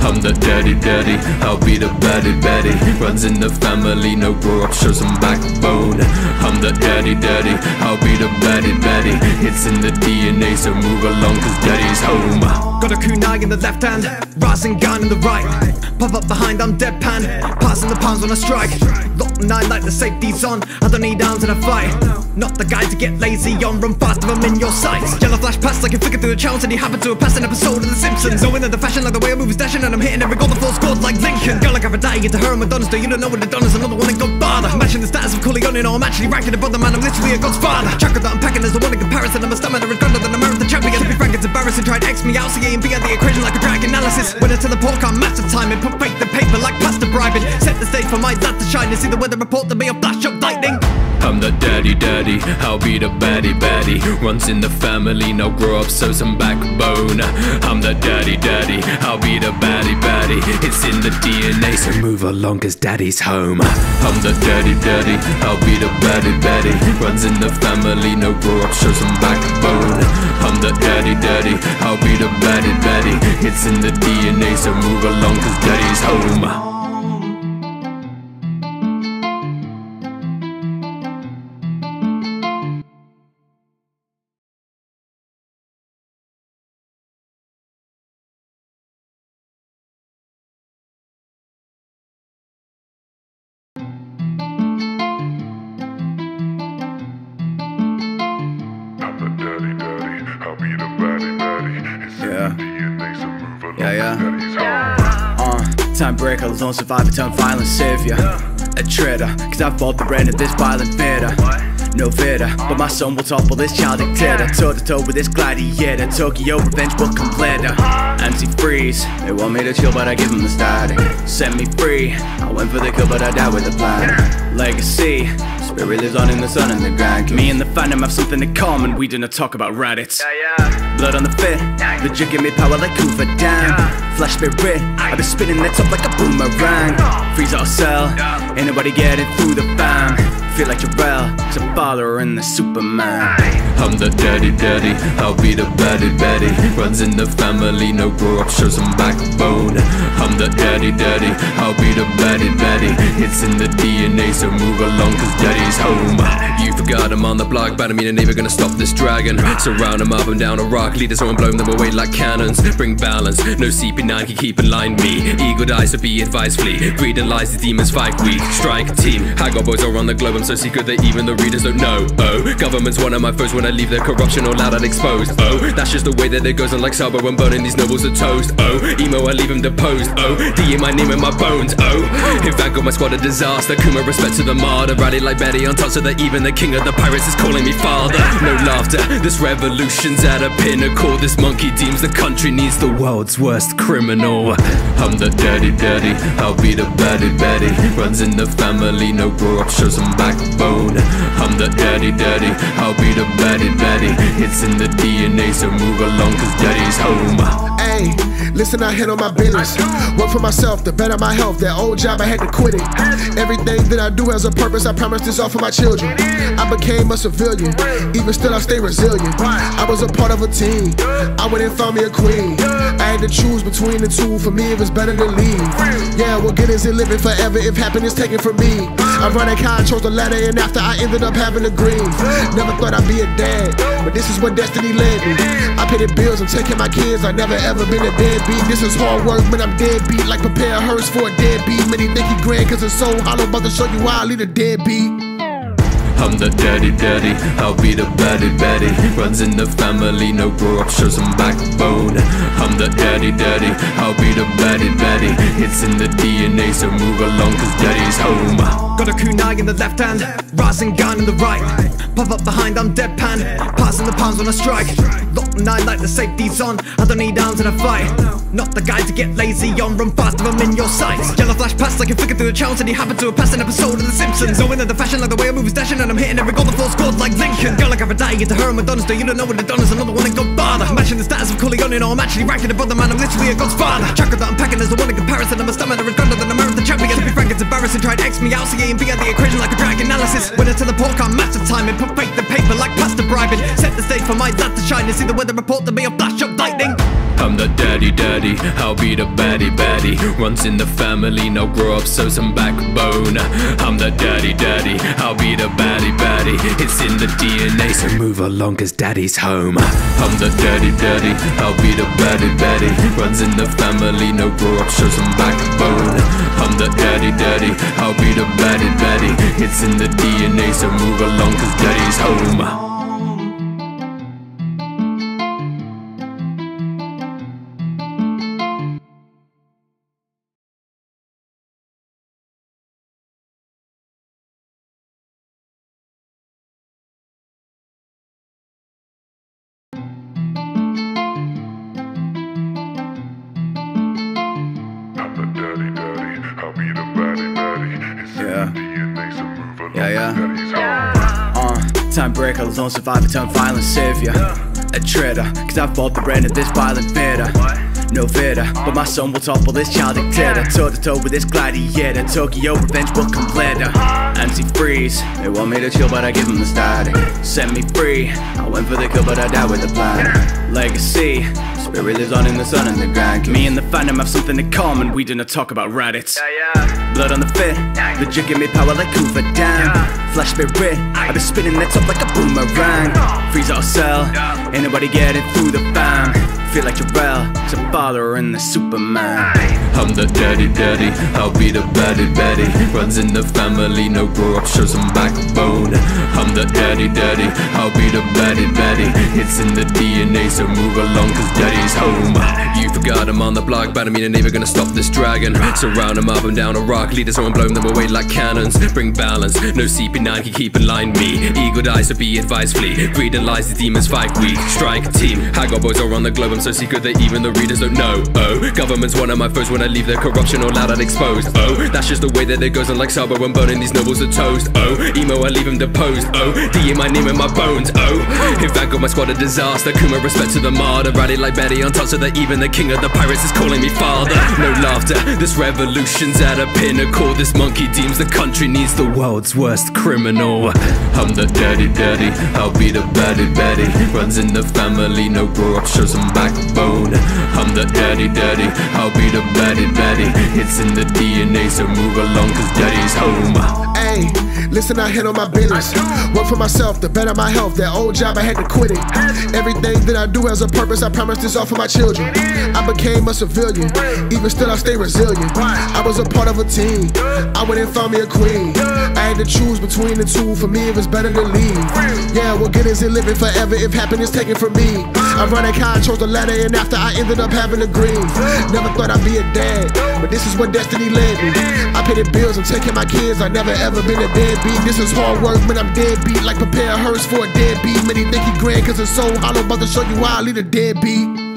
I'm the daddy daddy, I'll be the baddie baddie. Runs in the family, no grow up, show some backbone. I'm the daddy daddy, I'll be the baddie baddie. It's in the DNA, so move along, cause daddy's home. Got a kunai in the left hand, Rasengan in the right. Pop up behind, I'm deadpan. Passing the palms when I strike. Lock nine like the safety's on. I don't need arms in a fight. Not the guy to get lazy on. Run fast I'm in your sights. Yellow flash past like a flicker through the channels, and he happened to a passing episode of The Simpsons. Knowing that the fashion like the way I move is dashing, and I'm hitting every goal the full scored like Lincoln. Girl like Aphrodite into her and Madonna's. Do you don't know what the Donna's another one in bother. Matching the status of Corleone, you know I'm actually ranking above the man. I'm literally a god's father. Chakra that I'm packing is the one in comparison. I'm a stamina is grander than a marathon champion. To be frank, it's embarrassing. Tried to X me out, C And B are the equation like a drag analysis. When I teleport, I'm massive timing. Put fake the paper like pasta bribing. Set the stage for my dad to shine and see the weather report to be a flash of lightning. I'm the daddy daddy, I'll be the baddie baddie. Runs in the family, now grow up, so some backbone. I'm the daddy daddy, I'll be the baddie baddie. It's in the DNA, so move along, cause daddy's home. I'm the daddy daddy, I'll be the baddie baddie. Runs in the family, now grow up, show some backbone. I'm the daddy daddy, I'll be the baddie baddie. It's in the DNA, so move along, cause daddy's home. Yeah. Yeah, yeah. Uh, time breaker, lone survivor, time violent savior. A traitor, cause I bought the brand of this violent bitter. No fitter, but my son will topple this child dictator. Toe to toe with this gladiator. Tokyo revenge will come later. Anti freeze, they want me to chill, but I give them the static. Set me free, I went for the kill, but I died with the plan. Legacy, spirit lives on in the sun and the grind. Me and the phantom have something in common, we do not talk about Raditz. Blood on the fit, the jig give me power like Hoover Dam. Flash spirit, I've been spinning that top like a boomerang. Freeze our cell, ain't nobody getting through the fam. Feel like Jor-El, it's a follower in the Superman. I'm the daddy daddy, I'll be the baddie baddie. Runs in the family, no grow up, show some backbone. I'm the daddy daddy, I'll be the baddie baddie. It's in the DNA, so move along cause daddy's home. You forgot I'm on the block, but I mean I'm never gonna stop this dragon. Surround them up and down a rock, lead us on and blow them away like cannons. Bring balance, no CP9 can keep in line. Me Eagle dies, so be advised flee. Greed and lies, the demons fight. Weak Strike team, I got boys all around the globe, I'm so secret that even the readers don't know Oh, government's one of my foes when I leave their corruption all out and exposed. Oh, that's just the way that it goes. And like Sabo, I'm burning these nobles to toast. Oh, Imu, I leave him deposed. Oh, D in my name and my bones. Oh, in fact, got my squad a disaster. Kuma, respect to the martyr. Rally like Betty on top, so that even the king of the pirates is calling me father. No laughter. This revolution's at a pinnacle. This monkey deems the country needs the world's worst criminal. I'm the daddy daddy. I'll be the baddie baddie. Runs in the family, no grow up, show some I'm the daddy daddy. I'll be the baddie baddie. It's in the DNA, so move along, cause daddy's home. Hey, listen, I handle my business. Work for myself to better my health. That old job, I had to quit it. Everything that I do has a purpose. I promise this all for my children. I became a civilian. Even still, I stay resilient. I was a part of a team. I went and found me a queen. I had to choose between the two. For me, it was better to leave. Yeah, what good is it living forever if happiness taken from me? I run a car, chose the ladder, and after I ended up having a green. Never thought I'd be a dad, but this is what destiny led me. I pay the bills, I'm taking my kids. I never ever been a deadbeat. This is hard work, but I'm deadbeat. Like prepare a hearse for a deadbeat. Many think he grand, cause it's so hollow. About to show you why I lead a deadbeat. I'm the daddy daddy, I'll be the baddie baddie Runs in the family, no grow up, show some backbone I'm the daddy daddy, I'll be the baddie baddie It's in the DNA, so move along cause daddy's home Got a kunai in the left hand, Rasengan in the right. Pop up behind, I'm deadpan. Passing the pounds when I strike. Lock nine like the safety's on. I don't need arms in a fight. Not the guy to get lazy on. Run fast if I'm in your sights. Yellow flash past like a flicker through the channels, and he happened to passed an episode of The Simpsons. Knowing that the fashion like the way I move is dashing, and I'm hitting every goal the full scored like Lincoln. Girl like Aphrodite into her and Madonna's. Do you don't know what Donna's? Another one that got bother. Matching the status of Corleone, no, I'm actually ranking above the man. I'm literally a god's father. Chakra that I'm packing is the one in comparison. I'm a stamina is grander than a marathon champion. To be frank, it's embarrassing. Tried X me out, A and B at the equation like a drag analysis. When I teleport, can't match the timing. Put fake the paper like pasta bribing. Set the stage for my dad to shine and see the weather report to be a flash of lightning. I'm the daddy daddy, I'll be the baddie baddie. Runs in the family, no grow up, so some backbone. I'm the daddy daddy, I'll be the baddie baddie. It's in the DNA, so move along cause daddy's home. I'm the daddy daddy, I'll be the baddie baddie. Runs in the family, no grow up, show some backbone. I'm the daddy daddy, I'll be the baddie baddie. It's in the DNA, so move along cause daddy's home time breaker, lone survivor, turn violent savior. A traitor, cause I fought the brand of this violent theater. No fitter, but my son will topple this child dictator. Toe to toe with this gladiator. Tokyo revenge will come later. Anti freeze, they want me to chill, but I give them the static. Set me free, I went for the kill, but I died with the plan. Legacy, spirit lives on in the sun and the grind. Me and the phantom have something in common, we do not talk about Raditz. Blood on the fit, the jig give me power like Hoover Dam. Flash spirit, I've been spinning that top like a boomerang. Freeze our cell, ain't nobody getting through the fam. Feel like Jor-El, father in the Superman. I'm the daddy daddy, I'll be the baddie baddie Runs in the family, no grow up, show some backbone. I'm the daddy daddy, I'll be the baddie baddie It's in the DNA, so move along cause daddy's home. You forgot I'm on the block, but I mean ain't never gonna stop this dragon. Surround him up and down a rock, leaders on and blow them away like cannons. Bring balance, no CP9 can keep in line. Me Eagle dies, so be advised flee. And lies, the demons fight weak Strike team, Haggar boys are on the globe I'm so secret that even the readers don't know. Oh, government's one of my foes when I leave their corruption all out and exposed Oh, that's just the way that it goes And like Sabo when burning these nobles are toast. Oh, Imu I leave him deposed. Oh, D in my name and my bones. Oh, in fact got my squad a disaster. Kuma respect to the martyr. Rally like Betty on top so that even the king of the pirates is calling me father. No laughter, this revolution's at a pinnacle. This monkey deems the country needs the world's worst criminal. I'm the daddy daddy, I'll be the baddie baddie. Runs in the family, no grow up, show some backbone I'm the daddy daddy, I'll be the baddie baddie It's in the DNA, so move along cause daddy's home Hey, listen, I handle my business. Work for myself to better my health. That old job, I had to quit it. Everything that I do has a purpose. I promise this all for my children. I became a civilian. Even still, I stay resilient. I was a part of a team. I went and found me a queen. I had to choose between the two. For me, it was better to leave. Yeah, what good is it living forever if happiness taken from me? I run a car, chose the ladder, and after I ended up having a green. Never thought I'd be a dad, but this is what destiny led me. I pay the bills I'm taking my kids. I never ever been a deadbeat. This is hard work, man. I'm deadbeat. Like prepare a hearse for a deadbeat. Many think he grand cause it's so hollow. About to show you why I lead a deadbeat.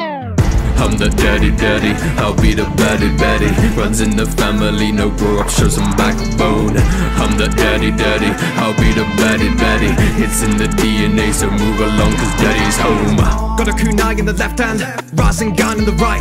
I'm the daddy daddy, I'll be the baddie baddie Runs in the family, no grow up, show some backbone I'm the daddy daddy, I'll be the baddie baddie It's in the DNA, so move along cause daddy's home Got a kunai in the left hand, Rasengan in the right.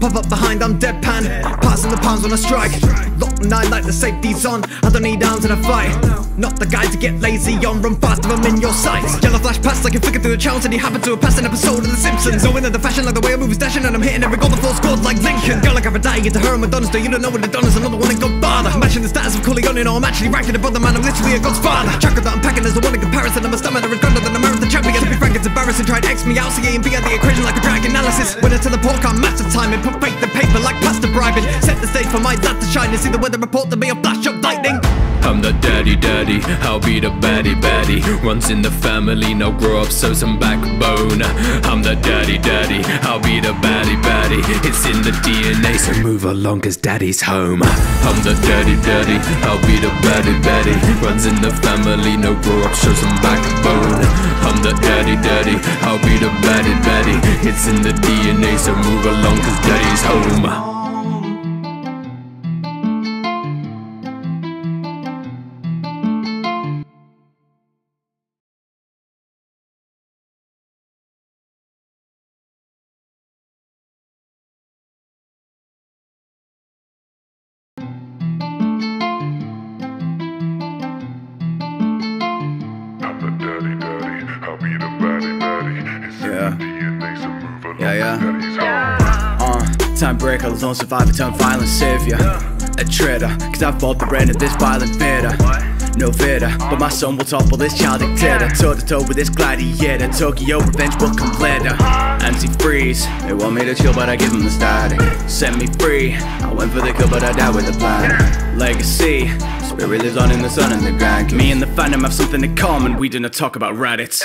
Pop up behind, I'm deadpan. Passing the palms when I strike. Lock nine like the safety's on. I don't need arms in a fight. Not the guy to get lazy on. Run fast if I'm in your sights. Yellow flash past like a flicker through the channels, and he happened to a passed an episode of The Simpsons. Knowing that the fashion like the way I move is dashing, and I'm hitting every goal the full scored like Lincoln. Girl like Aphrodite, into her and Madonna's do you don't know what the Donna's another one in Godfather. Matching the status of Corleone, no, I'm actually ranking above the man. I'm literally a God's father. Chakra that I'm packing is the one in comparison. I'm a that is grander than a marathon champion. To be frank, it's embarrassing. Try to X me out, C A and B at the equation like a drag analysis. When I tell the pork, I'm master timing. Put faith in paper like pasta bribing. Set the stage for my dad to shine and see the weather report to be a flash of lightning. I'm the daddy daddy, I'll be the baddie baddie Runs in the family, no grow up, so some backbone I'm the daddy daddy, I'll be the baddie It's in the DNA, so move along cause daddy's home. I'm the daddy daddy, I'll be the baddie baddie Runs in the family, no grow up, show some backbone. I'm the daddy daddy, I'll be the baddie baddie It's in the DNA, so move along cause daddy's home lone survivor, turn violent savior. A traitor, cause I fought the brand of this violent fitter. No fitter, but my son will topple this child dictator. Toe to toe with this gladiator. Tokyo revenge will come later. MC freeze, they want me to chill, but I give them the static. Set me free, I went for the kill, but I died with a plan. Legacy, spirit lives on in the sun and the grind. Me and the phantom have something in common, we do not talk about Raditz.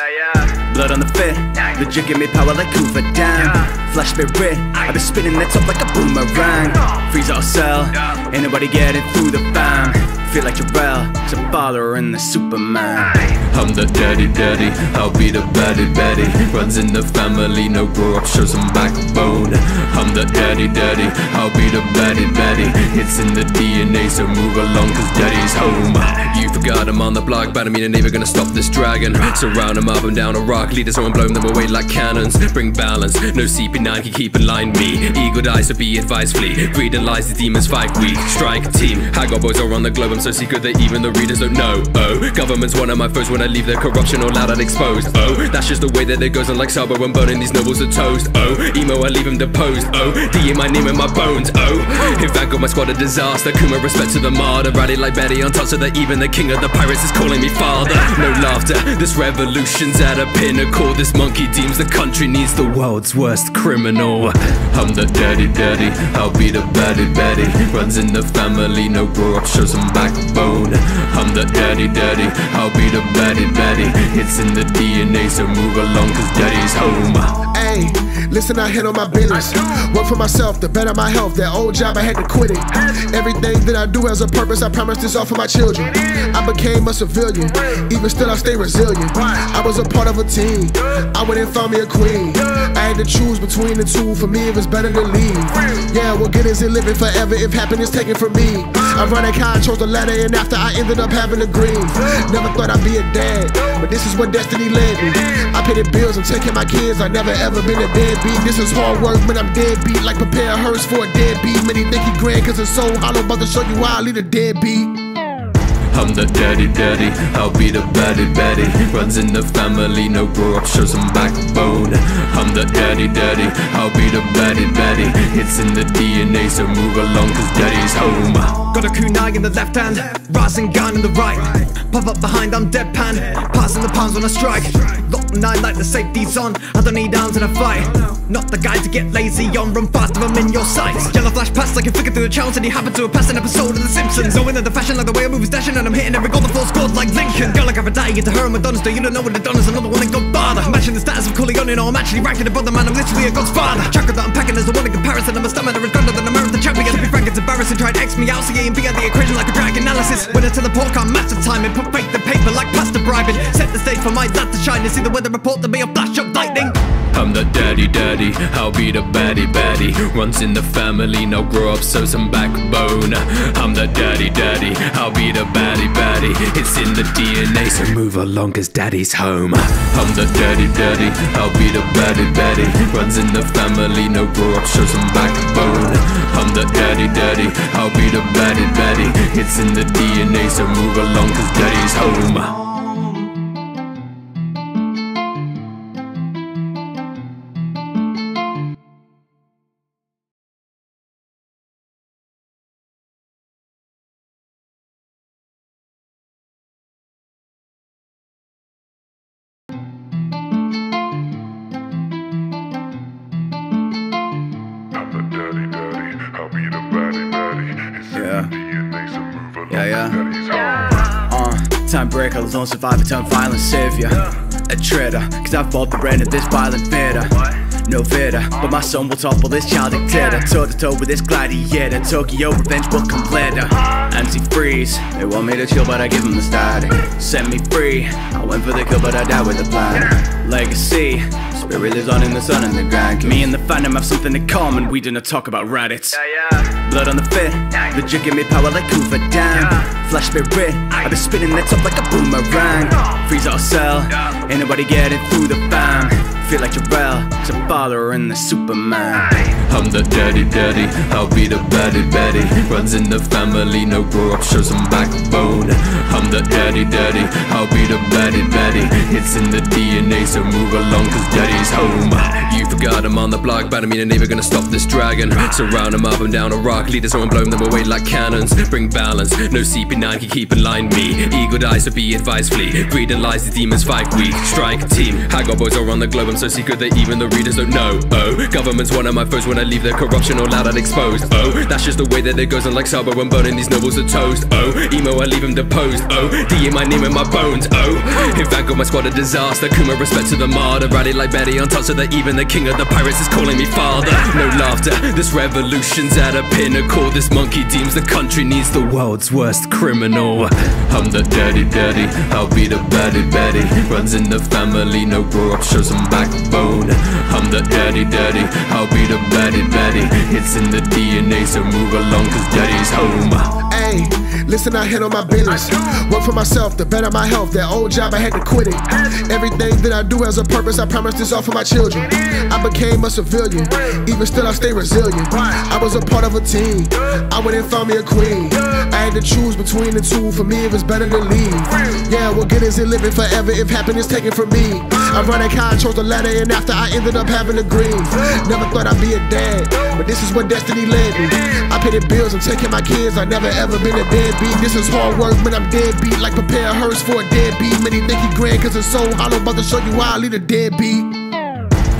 Blood on the fit, legit give me power like Hoover Dam. Flash spirit, I been spinning that top like a boomerang. Freeze our cell, ain't nobody getting through the fam. Feel like Jor-El, some father in the Superman. I'm the daddy daddy, I'll be the baddie baddie. Runs in the family, no grow up, show some backbone. I'm the daddy daddy, I'll be the baddie baddie. It's in the DNA, so move along cause daddy's home. You forgot I'm on the block, but I mean ain't never gonna stop this dragon. Surround him up and down a rock, leaders on blow them away like cannons. Bring balance, no CP9 can keep in line me. Eagle dies, so be advised flee. Greed and lies, the demons fight weak Strike team, Haggar boys are on the globe, I'm so secret that even the readers don't know. Oh, government's one of my foes when I leave their corruption all out and exposed. Oh, that's just the way that it goes, and like Sabo, I'm burning these nobles to toast. Oh, Imu, I leave him deposed. Oh, D in my name and my bones. Oh, in Vanguard, my squad a disaster. Kuma, respect to the martyr. Rally like Betty on top so that even the king of the pirates is calling me father. No laughter, this revolution's at a pinnacle. This monkey deems the country needs the world's worst criminal. I'm the daddy daddy, I'll be the baddie baddie. Runs in the family, no grow up, backbone. I'm the daddy daddy, I'll be the baddie baddie. It's in the DNA, so move along, cause daddy's home. Hey, listen, I handle my business. Work for myself to better my health. That old job, I had to quit it. Everything that I do has a purpose. I promise this all for my children. I became a civilian. Even still, I stay resilient. I was a part of a team. I went and found me a queen. I had to choose between the two. For me, it was better to leave. Yeah, what good is it living forever if happiness taken from me? Ironic how I chose the latter, and after I ended up having a green. Never thought I'd be a dad, but this is what destiny led me. I pay the bills, I'm taking my kids. I never ever been a deadbeat. This is hard work, but I'm deadbeat. Like prepare a hearse for a deadbeat. Many think he grand, cause it's so hollow. About to show you why I lead a deadbeat. I'm the daddy daddy, I'll be the baddie baddie. Runs in the family, no grow up, show some backbone. I'm the daddy daddy, I'll be the baddie baddie. It's in the DNA, so move along, cause daddy's home. Got a kunai in the left hand, Rasengan in the right. Pop up behind, I'm deadpan. Passing the palms when I strike. Lock nine like the safety's on. I don't need arms in a fight. Not the guy to get lazy on. Run fast I'm in your sights. Yellow flash past like a flicker through the channels, and he happened to passed an episode of The Simpsons. Going in the fashion like the way I move is dashing, and I'm hitting every goal the full scores like Lincoln. Girl like I've a Aphrodite into her and Madonna's. Do you don't know what they've done is another one in Godfather. Matching the status of Corleone, no, I'm actually ranking above the man. I'm literally a god's father. Chakra that I'm packing is the one in comparison. I'm a stamina is grander than a marathon champion. To be frank, it's embarrassing. Tried X me out, see a and B at the equation like a drag analysis. When I teleport, I'm massive timing. Put fake the paper like pasta bribing. Set the stage for my lad to shine and see the weather report to be a flash of lightning. I'm the daddy daddy, I'll be the baddie baddie. Runs in the family, no grow up, so some backbone. I'm the daddy daddy, I'll be the baddie baddie. It's in the DNA, so move along, cause daddy's home. I'm the daddy daddy, I'll be the baddie baddie. Runs in the family, no grow up, show some backbone. I'm the daddy daddy, I'll be the baddie baddie. It's in the DNA, so move along, cause daddy's home. Survivor, turn violent savior. A traitor, cause I fought the brand of this violent bitter No fitter, but my son will topple this child dictator. Toe to toe with this gladiator. Tokyo revenge will come later. Anti freeze, they want me to chill, but I give them the static. Set me free, I went for the kill, but I died with the plan. Legacy, spirit lives on in the sun and the grind. Me and the phantom have something in common, we do not talk about Raditz. Blood on the fit, legit give me power like Hoover Dam. Flash spirit, I've been spinning that top like a boomerang. Freeze or cell, ain't nobody getting through the fam. Feel like Jor-El, follower in the Superman. I'm the daddy daddy, I'll be the baddie baddie. Runs in the family, no grow up, show some backbone. I'm the daddy daddy, I'll be the baddie baddie. It's in the DNA, so move along, cause daddy's home. You forgot I'm on the block, but I mean, I'm never gonna stop this dragon. Surround them up and down a rock, leaders and blow them away like cannons. Bring balance, no CP9 can keep in line me. Eagle dies, so be advised, flee. Greed and lies, the demons fight weak. Strike team, Haggle boys are on the globe, So secret that even the readers don't know. Oh, government's one of my foes when I leave their corruption all out and exposed. Oh, that's just the way that it goes, and like Sabo, I'm burning these nobles to toast. Oh, Imu, I leave them deposed. Oh, D in my name and my bones. Oh, in Vanguard, my squad a disaster. Kuma, respect to the martyr. Rally like Betty on top, so that even the king of the pirates is calling me father. No laughter, this revolution's at a pinnacle. This monkey deems the country needs the world's worst criminal. I'm the daddy daddy, I'll be the baddie baddie. Runs in the family, no grow up, show some I'm the daddy daddy, I'll be the baddie baddie. It's in the DNA, so move along, cause daddy's home. Hey, listen, I handle my business. Work for myself to better my health. That old job, I had to quit it. Everything that I do has a purpose. I promise this all for my children. I became a civilian, even still I stay resilient. I was a part of a team. I went and found me a queen. I had to choose between the two. For me, it was better to leave. Yeah, what good is it living forever if happiness taken from me? Ironic how I chose the ladder, and after I ended up having the green. Never thought I'd be a dad, but this is what destiny led me. I pay the bills, I'm taking my kids. I never ever been a deadbeat. This is hard work, but I'm deadbeat. Like prepare a hearse for a deadbeat. Many think he grand, cause it's so hollow. About to show you why I lead a deadbeat.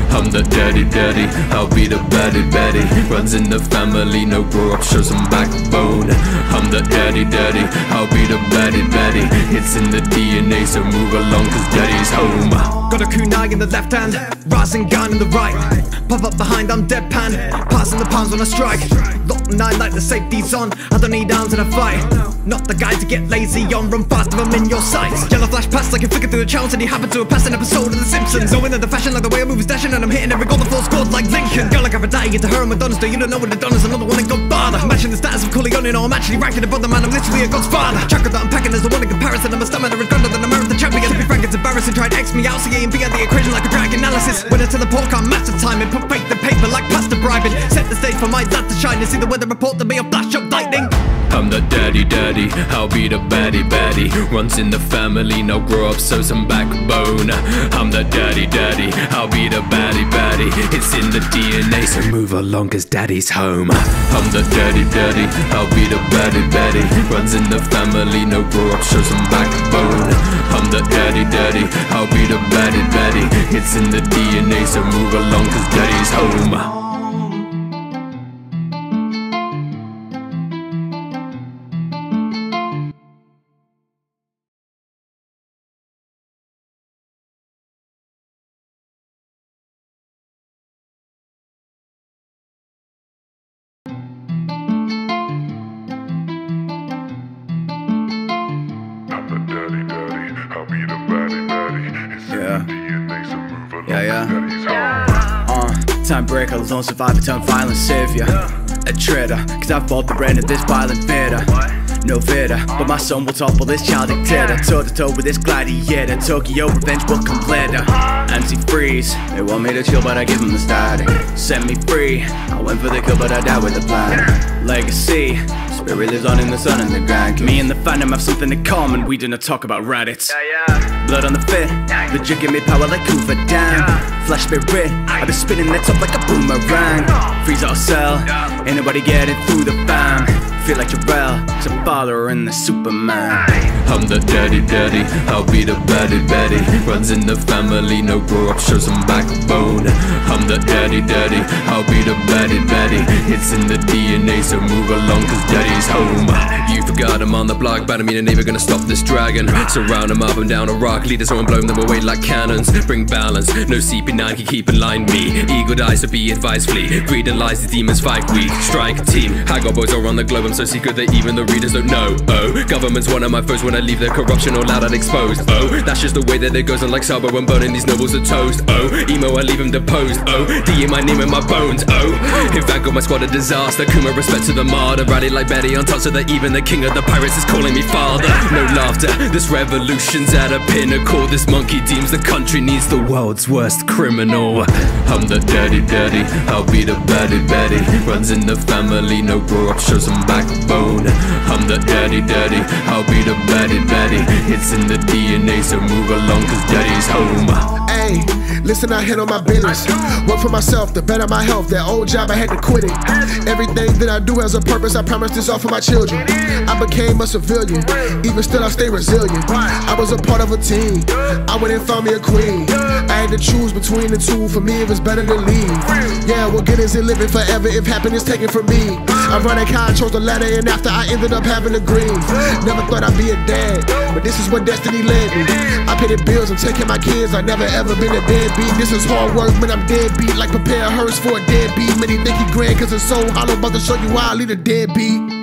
I'm the daddy daddy, I'll be the baddie baddie Runs in the family, no grow up, show some backbone I'm the daddy daddy, I'll be the baddie baddie It's in the DNA, so move along cause daddy's home Got a kunai in the left hand, Rasengan in the right. Pop up behind, I'm deadpan. Passing the palms when I strike. Lock nine like the safety's on. I don't need arms in a fight. Not the guy to get lazy on. Run fast if I'm in your sights. Yellow flash past like a flicker through the channels, and he happened to a passed an episode of The Simpsons. Knowing that the fashion like the way I move is dashing, and I'm hitting every goal the full scored like Lincoln. Girl like Aphrodite, into her and Madonna's. Do you don't know what the Donna's? Another one in bother. Matching the status of Corleone, no, I'm actually ranking above the man. I'm literally a god's father. Chakra that I'm packing is the one in comparison. I'm a stamina is grander than a marathon champion. To be frank, it's embarrassing. To X me out, so yeah, and be at the equation like a drag analysis. When I teleport, can't match the timing. Put fake the paper like pasta bribing. Set the stage for my dad to shine and see the weather report to be a flash of lightning. I'm the daddy daddy, I'll be the baddie baddie Runs in the family, now grow up, so some backbone I'm the daddy daddy, I'll be the baddie baddie It's in the DNA, so move along cause daddy's home I'm the daddy daddy, I'll be the baddie baddie Runs in the family, no grow up, show some backbone I'm the daddy daddy, I'll be the baddie baddie. It's in the DNA, so move along cause daddy's home lone survivor, turn violent savior. A traitor, cause I fought the brand of this violent theater. No fitter, but my son will topple this child dictator. Toe to toe with this gladiator. Tokyo revenge will come later. Anti freeze, they want me to chill, but I give them the static. Set me free, I went for the kill, but I died with the plan. Legacy, spirit lives on in the sun and the grind. Me and the phantom have something in common, we do not talk about Raditz. Blood on the fit, legit give me power like Hoover Dam. Flash spirit, I've been spinning that top like a boomerang. Freeze our cell, ain't nobody getting through the fam. Feel like Jor-El, some father in the Superman. I'm the daddy daddy, I'll be the baddie baddie Runs in the family, no grow up, show some backbone. I'm the daddy daddy, I'll be the baddie baddie It's in the DNA, so move along cause daddy's home on the block, but I mean never gonna stop this dragon. Surround them up and down a rock, lead us on and blow them away like cannons. Bring balance, no CP9 can keep in line. Me Eagle dies, so be advised flee. Greed and lies, the demons fight. Weak Strike team, Haggle boys are on the globe, I'm so secret that even the readers don't know. Oh, government's one of my foes when I leave their corruption all out and exposed Oh, that's just the way that it goes and like Sabo when burning these nobles are toast. Oh, Imu I leave him deposed. Oh, D in my name and my bones. Oh, in fact got my squad a disaster Kuma respect to the martyr Rally like Betty on top so that even the king of the pirates is calling me father. No laughter, this revolution's at a pinnacle. This monkey deems the country needs the world's worst criminal. I'm the daddy daddy, I'll be the baddie baddie Runs in the family, no grow up, show some backbone. I'm the daddy daddy, I'll be the baddie baddie It's in the DNA, so move along cause daddy's home Hey, listen, I handle my business. Work for myself to better my health. That old job, I had to quit it. Everything that I do has a purpose. I promise this all for my children. I became a civilian, even still I stay resilient. I was a part of a team. I went and found me a queen. I had to choose between the two. For me, it was better to leave. Yeah, what good is it living forever if happiness taken from me? Ironic how I chose the latter, and after I ended up having a green. Never thought I'd be a dad, but this is what destiny led me. I pay the bills, I'm taking my kids. I never ever been a deadbeat. This is hard work, but I'm deadbeat. Like prepare a hearse for a deadbeat. Many think he grand, cause it's so hollow. About to show you why I lead a deadbeat.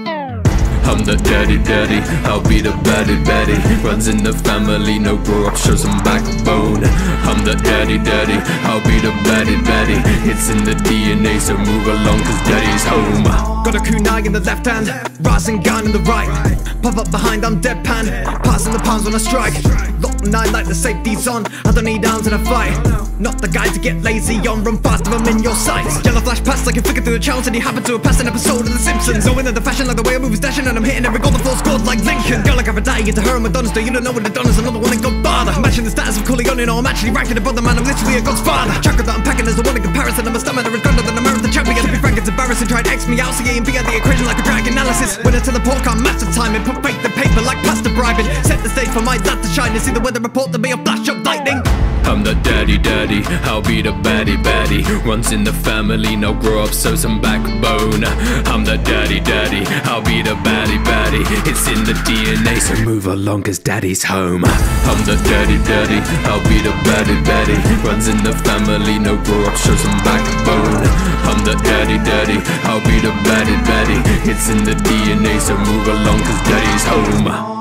I'm the daddy daddy, I'll be the baddie baddie. Runs in the family, no grow up, show some backbone. I'm the daddy daddy, I'll be the baddie baddie. It's in the DNA, so move along, cause daddy's home. Got a kunai in the left hand, Rasengan in the right. Pop up behind, I'm deadpan. Passing the palms when I strike. Lock nine like the safety's on. I don't need arms in a fight. Not the guy to get lazy on. Run fast if I'm in your sights. Yellow flash past like a flicker through the chance, and he happened to have passed episode of The Simpsons. Knowing that the fashion like the way I move is dashing, and I'm hitting every goal the floor scored like Lincoln. Girl like Aphrodite into her and Madonna's do you don't know what the Donna's another one in Godfather. Matching the status of Corleone, no, I'm actually ranking above the man. I'm literally a God's father. Chakra that I'm packing is the one in comparison. I'm a stamina is grander than a marathon champion. To be frank, it's embarrassing. Tried X me out, C A and B at the equation like a drag analysis. When I tell the pork, I'm massive timing. Put faith in paper like pasta bribing. Set the stage for my dad to shine and see the weather report to be a flash of lightning. I'm the daddy daddy, I'll be the baddie baddie. Runs in the family, no grow up, so some backbone. I'm the daddy daddy, I'll be the baddie baddie. It's in the DNA, so move along, cause daddy's home. I'm the daddy daddy, I'll be the baddie baddie. Runs in the family, no grow up, show some backbone. I'm the daddy daddy, I'll be the baddie baddie. It's in the DNA, so move along, cause daddy's home.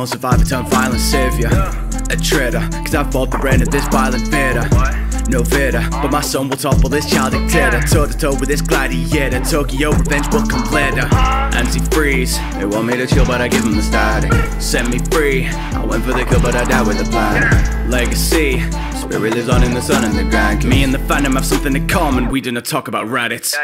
Lone survivor, turn violent savior. A traitor, cause I fought the brand of this violent fitter. No fitter, but my son will topple this child dictator. Toe to toe with this gladiator. Tokyo revenge will come later. MC freeze, they want me to chill, but I give them the static. Set me free, I went for the kill, but I died with a plan. Legacy, spirit lives on in the sun and the grind. Me and the phantom have something in common, we do not talk about Raditz.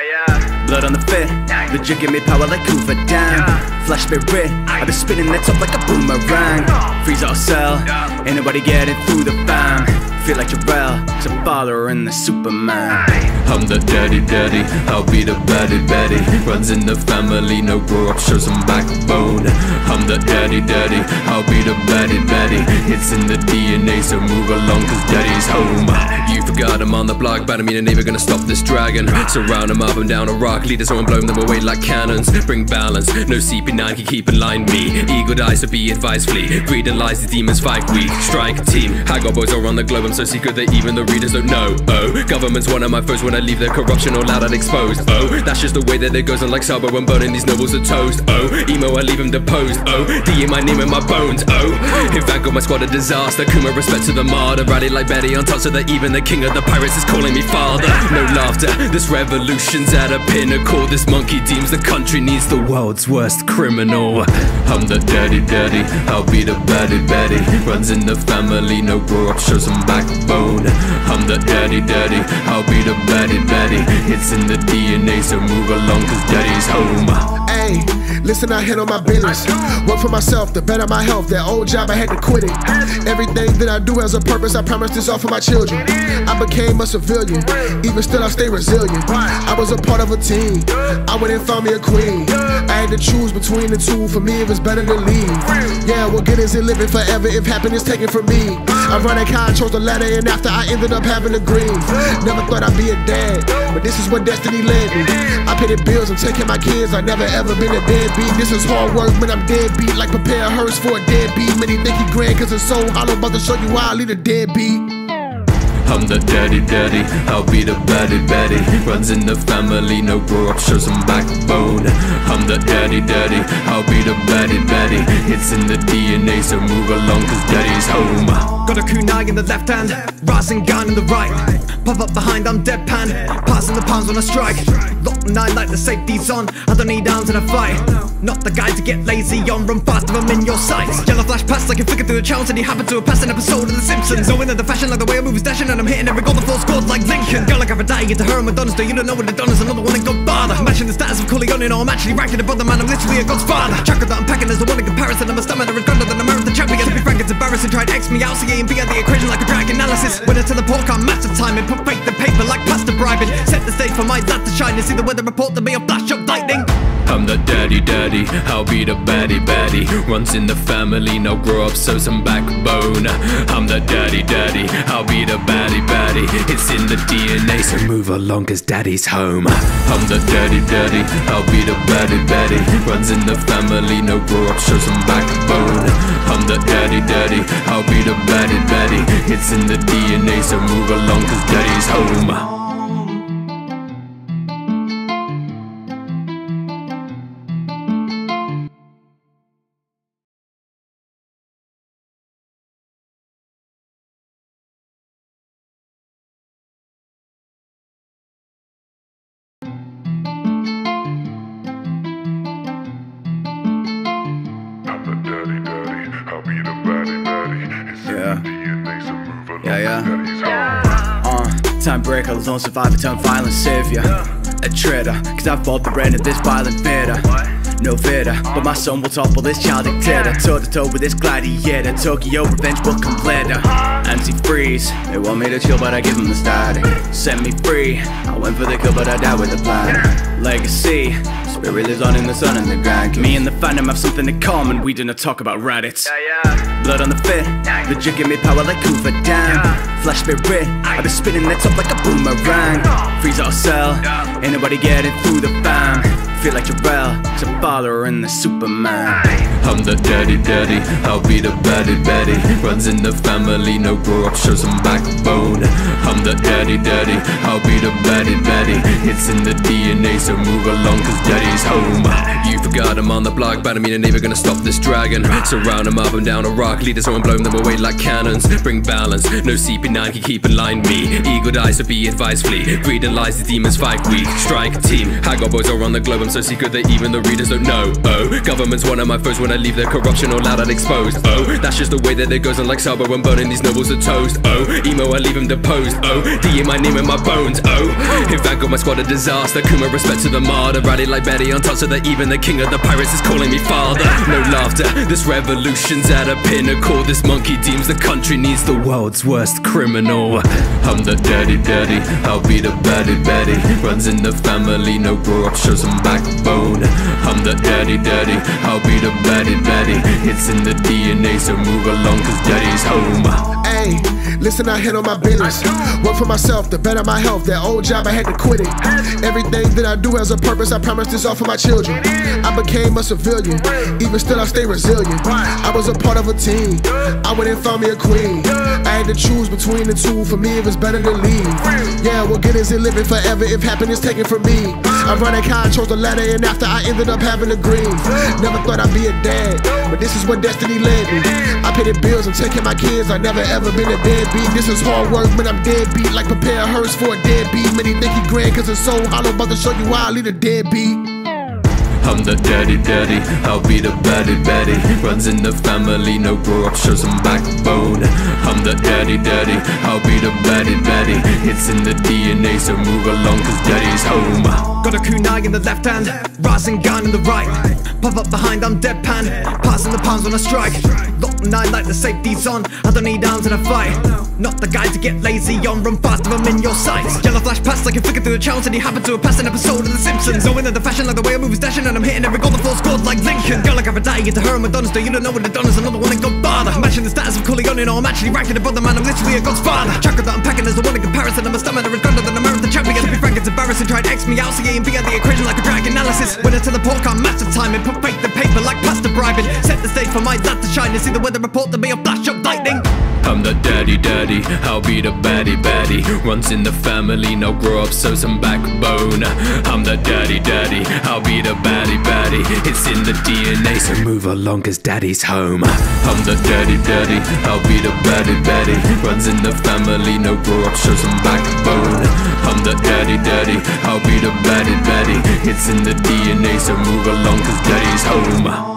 Blood on the fit, legit give me power like Hoover Dam. Flash spirit, I've been spinning that top like a boomerang. Freeze our cell, ain't nobody getting through the fam. Feel like Jor-El, a father and the Superman. I'm the daddy daddy, I'll be the baddie baddie. Runs in the family, no grow up, show some backbone. I'm the daddy daddy, I'll be the baddie baddie. It's in the DNA, so move along, cause daddy's home. You forgot I'm on the block, but I mean, never gonna stop this dragon. Surround him up and down a rock, leaders on blow them away like cannons. Bring balance, no CP9 can keep in line me. Eagle dies, so be advised, flee. Greed and lies, the demons fight weak. Strike team, I got boys all around the globe, I'm so secret that even the readers don't know. Oh, government's one of my foes when I leave their corruption all out and exposed. Oh, that's just the way that it goes, and like Sabo, I'm burning these nobles to toast. Oh, Imu, I leave him deposed. Oh, D in my name and my bones. Oh, in Vanguard, my squad a disaster. Kuma, respect to the martyr. Rally like Betty on top, so that even the king of the pirates is calling me father. No laughter, this revolution's at a pinnacle. This monkey deems the country needs the world's worst criminal. I'm the daddy daddy, I'll be the baddie baddie. Runs in the family, no grow up, show some backbone. I'm the daddy daddy, I'll be the baddie baddie. It's in the DNA, so move along, cause daddy's home. Hey, listen, I handle my business. Work for myself to better my health. That old job, I had to quit it. Everything that I do has a purpose. I promise this all for my children. I became a civilian. Even still, I stay resilient. I was a part of a team. I went and found me a queen. I had to choose between the two. For me, it was better to leave. Yeah, what good is it living forever if happiness taken from me? Ironic how I chose the latter, and after I ended up having a green. Never thought I'd be a dad, but this is what destiny led me. I pay the bills, I'm taking my kids. I never ever been a deadbeat. This is hard work, but I'm deadbeat. Like prepare a hearse for a deadbeat. Many think he grand, cause it's so hollow. About to show you why I lead a deadbeat. I'm the daddy daddy, I'll be the baddie baddie. Runs in the family, no grow up, show some backbone. I'm the daddy daddy, I'll be the baddie baddie. It's in the DNA, so move along, cause daddy's home. Got a kunai in the left hand, Rasengan in the right. Pop up behind, I'm deadpan. Passing the palms when I strike. Lock nine like the safety's on. I don't need arms in a fight. Not the guy to get lazy on. Run fast if I'm in your sights. Yellow flash past like a flicker through the chance, and he happened to passed an episode of The Simpsons. Knowing that the fashion like the way I move is dashing, and I'm hitting every goal the floor scored like Lincoln. Girl like i've Aphrodite into her and Madonna's do you don't know what the Donna's another one in Godfather. Matching the status of Corleone, no, I'm actually ranking above the man. I'm literally a God's father. Chakra that I'm packing is the one in comparison. I'm a stamina is grander than a marathon champion. To be frank, it's embarrassing. Tried X me out, see a and B at the equation like a drag analysis. When I tell the pork, I'm massive timing. Put faith in paper like pasta bribing. Set the stage for my dad to shine and see the weather report, there'll be a flash of lightning. I'm the daddy daddy, I'll be the baddie baddie. Runs in the family, now grow up, so some backbone. I'm the daddy daddy, I'll be the baddie baddie. It's in the DNA, so move along cause daddy's home. I'm the daddy daddy, I'll be the baddie baddie. Runs in the family, now grow up, show some backbone. I'm the daddy daddy, I'll be the baddie baddie. It's in the DNA, so move along cause daddy's home breaker, lone survivor, turn violent savior. A traitor, cause I fought the brand of this violent theater. No fitter, but my son will topple this child dictator. Toe to toe with this gladiator. Tokyo revenge will come later. Anti freeze, they want me to chill, but I give them the static. Set me free, I went for the kill, but I died with the plan. Legacy, spirit lives on in the sun and the grind. Me and the phantom have something in common, we do not talk about Raditz. Blood on the fit, jig give me power like Hoover Dam. Flash spirit, I've been spinning that top like a boomerang. Freeze our cell, ain't nobody getting through the fam. Feel like Jor-El, follower in the Superman. I'm the daddy daddy, I'll be the baddie baddie. Runs in the family, no grow up, show some backbone. I'm the daddy daddy, I'll be the baddie baddie. It's in the DNA, so move along cause daddy's home. You forgot I'm on the block, but I mean I'm never gonna stop this dragon. Surround them up and down a rock, lead us on and blow them away like cannons. Bring balance, no CP9 can keep in line. Me Eagle dies, so be advised flee. Greed and lies, the demons fight. Weak Strike team, I got boys all around the globe, I'm so secret that even the readers don't know. Oh, government's one of my foes when I leave their corruption all out and exposed Oh, that's just the way that it goes and like Sabo when burning these nobles are toast. Oh, Imu I leave them deposed. Oh, D in my name and my bones. Oh, in fact got my squad a disaster Kuma respect to the martyr. Rally like Betty on top so that even the king of the pirates is calling me father. No laughter, this revolution's at a pinnacle. This monkey deems the country needs the world's worst criminal. I'm the daddy daddy, I'll be the baddie baddie Runs in the family, no grow up, show some I'm the daddy daddy, I'll be the baddie baddie. It's in the DNA, so move along cause daddy's home Hey, listen, I handle my business. Work for myself to better my health. That old job, I had to quit it. Everything that I do has a purpose. I promise this all for my children. I became a civilian. Even still, I stay resilient. I was a part of a team. I went and found me a queen. I had to choose between the two. For me, it was better to leave. Yeah, what good is it living forever if happiness taken from me? Ironic how I chose the ladder, and after I ended up having a green. Never thought I'd be a dad, but this is what destiny led me. I pay the bills, I'm taking my kids. I never ever been a deadbeat. This is hard work, but I'm deadbeat. Like prepare a hearse for a deadbeat. Many think he grand cause it's so hollow. About to show you why I lead a deadbeat. I'm the daddy daddy, I'll be the baddie baddie Runs in the family, no grow up, show some backbone I'm the daddy daddy, I'll be the baddie baddie It's in the DNA, so move along cause daddy's home Got a kunai in the left hand, Rasengan in the right. Pop up behind, I'm deadpan. Passing the palms when I strike. Lock nine like the safety's on. I don't need arms in a fight. Not the guy to get lazy on. Run fast if I'm in your sights. Yellow flash past like a flicker through the channels, and he happened to a passed an episode of The Simpsons. Knowing that the fashion like the way I move is dashing, and I'm hitting every goal the full scored like Lincoln. Girl like Aphrodite into her and Madonna's. Do you don't know what the Donna's another one in bother Matching the status of Corleone, no, I'm actually ranking above the man. I'm literally a god's father. Chakra that I'm packing is the one in comparison. I'm a stamina is grander than a marathon champion. To be frank, it's embarrassing. Tried X me out, C A and B the equation like a drag analysis. When I teleport, can't match the timing. Put fake the paper like pasta bribing. Set the stage for my lad to shine and see the weather report to be a flash of lightning. I'm the daddy daddy, I'll be the baddie baddie. Runs in the family, no grow up, so some backbone. I'm the daddy daddy, I'll be the baddie baddie. It's in the DNA, so move along cause daddy's home. I'm the daddy daddy, I'll be the baddie baddie. Runs in the family, no grow up, show some backbone. I'm the daddy daddy, I'll be the baddie baddie. It's in the DNA, so move along cause daddy's home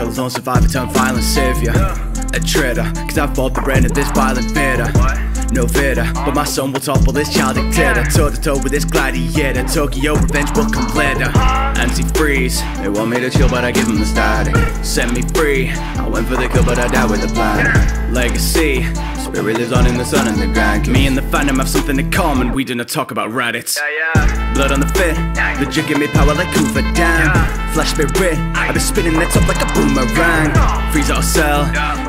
Breaker, lone survivor, turn violent savior. A traitor, cause I fought the brand of this violent theater. No fitter, but my son will topple this child dictator. Toe to toe with this gladiator. Tokyo revenge will come later. Anti freeze, they want me to chill, but I give them the static. Set me free, I went for the kill, but I died with the plan. Legacy, spirit lives on in the sun and the ground. Me and the phantom have something in common, we do not talk about Raditz. Blood on the fit, legit give me power like Hoover Dam. Flash spirit, I've been spinning that top like a boomerang. Freeze our cell,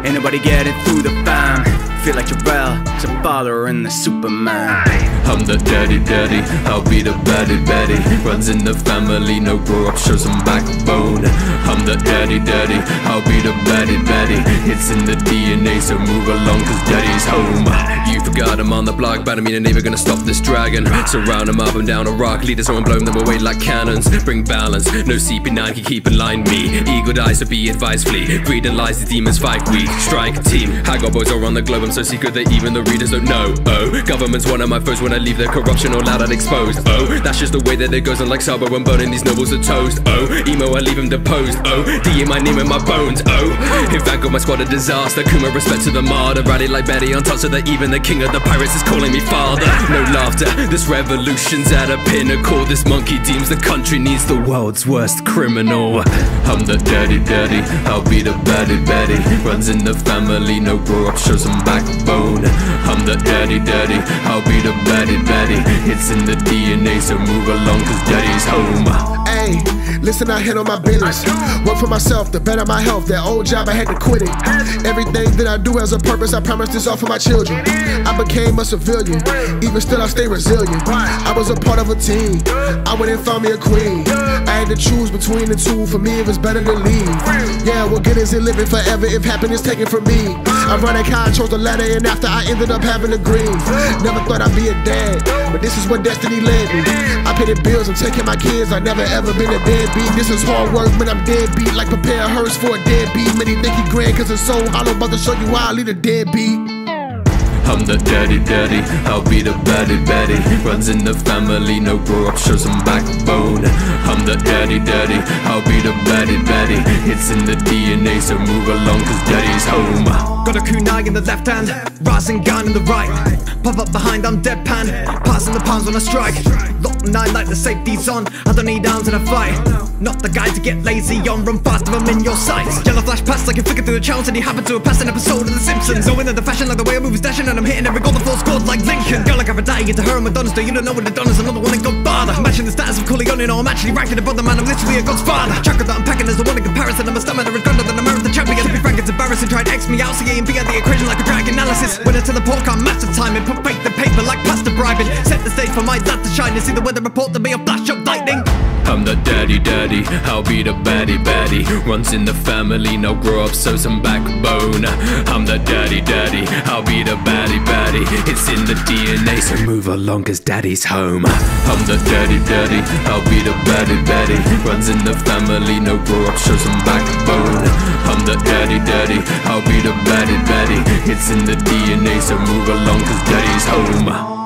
ain't nobody getting through the fam. Feel like Jor-El, father and the Superman. I'm the daddy daddy, I'll be the baddie baddie Runs in the family, no grow up, show some backbone. I'm the daddy daddy, I'll be the baddie baddie It's in the DNA, so move along cause daddy's home. You forgot I'm on the block, but I mean ain't never gonna stop this dragon. Surround him up and down a rock, lead us on and blow them away like cannons. Bring balance, no CP9 can keep in line me. Eagle dies, so be advised flee. Greed and lies, the demons fight weak Strike team, I got boys all around the globe I'm so secret that even the readers don't know Oh, government's one of my foes when I leave their corruption all out and exposed. Oh, that's just the way that it goes. And like Sabo I'm burning these nobles are toast. Oh, Imu, I leave him deposed. Oh, D in my name and my bones. Oh, in fact, got my squad a disaster. Kuma respect to the martyr. Rally like Betty on top so that even the king of the pirates is calling me father. No laughter. This revolution's at a pinnacle. This monkey deems the country needs the world's worst criminal. I'm the daddy daddy. I'll be the baddie baddie. Runs in the family. No grow up, show some backbone. I'm the daddy daddy. I'll be the baddie baddie. It's in the DNA, so move along, cause daddy's home. Hey, listen, I handle my business. Work for myself, to better my health. That old job, I had to quit it. Everything that I do has a purpose. I promise this all for my children. I became a civilian, even still I stay resilient. I was a part of a team. I went and found me a queen. I had to choose between the two. For me, it was better to leave. Yeah, what good is it living forever if happiness taken from me? Ironic how I chose the ladder, and after I ended up having a green. Never thought I'd be a dad, but this is what destiny led me. I pay the bills I'm taking my kids. I never ever been a deadbeat. This is hard work when I'm deadbeat. Like prepare a hearse for a deadbeat. Many think he grand cause it's so hollow. About to show you why I lead a deadbeat. I'm the daddy daddy, I'll be the baddie baddie Runs in the family, no grow up, show some backbone I'm the daddy daddy, I'll be the baddie baddie It's in the DNA, so move along cause daddy's home Got a kunai in the left hand, Rasengan in the right. Pop up behind, I'm deadpan. Passing the palms when I strike. Lock nine like the safety's on. I don't need arms in a fight. Not the guy to get lazy on. Run fast if I'm in your sights. Yellow flash past like a flicker through the channels, and he happened to a passed an episode of The Simpsons. Knowing that the fashion like the way I move is dashing, and I'm hitting every goal the floor scored like Lincoln. Girl like Aphrodite, into her and Madonna's do you don't know what the Donna's another one that got father. Matching the status of Corleone, no, I'm actually ranking above the man. I'm literally a god's father. Chakra that I'm packing is the one in comparison. I'm a stamina is grander than a marathon champion. To be frank, it's embarrassing. Try to X me out, C A and B the equation like a drag analysis. When I pork, I'm master timing. Put fake the paper like pasta bribing. Set the stage for my dad to shine and see the weather report to be a flash of lightning. I'm the daddy daddy, I'll be the baddie baddie Runs in the family, no grow up, so some backbone I'm the daddy daddy, I'll be the baddie It's in the DNA, so move along cause daddy's home. I'm the daddy daddy, I'll be the baddie baddie Runs in the family, no grow up, show some backbone. I'm the daddy daddy, I'll be the baddie baddie It's in the DNA, so move along cause daddy's home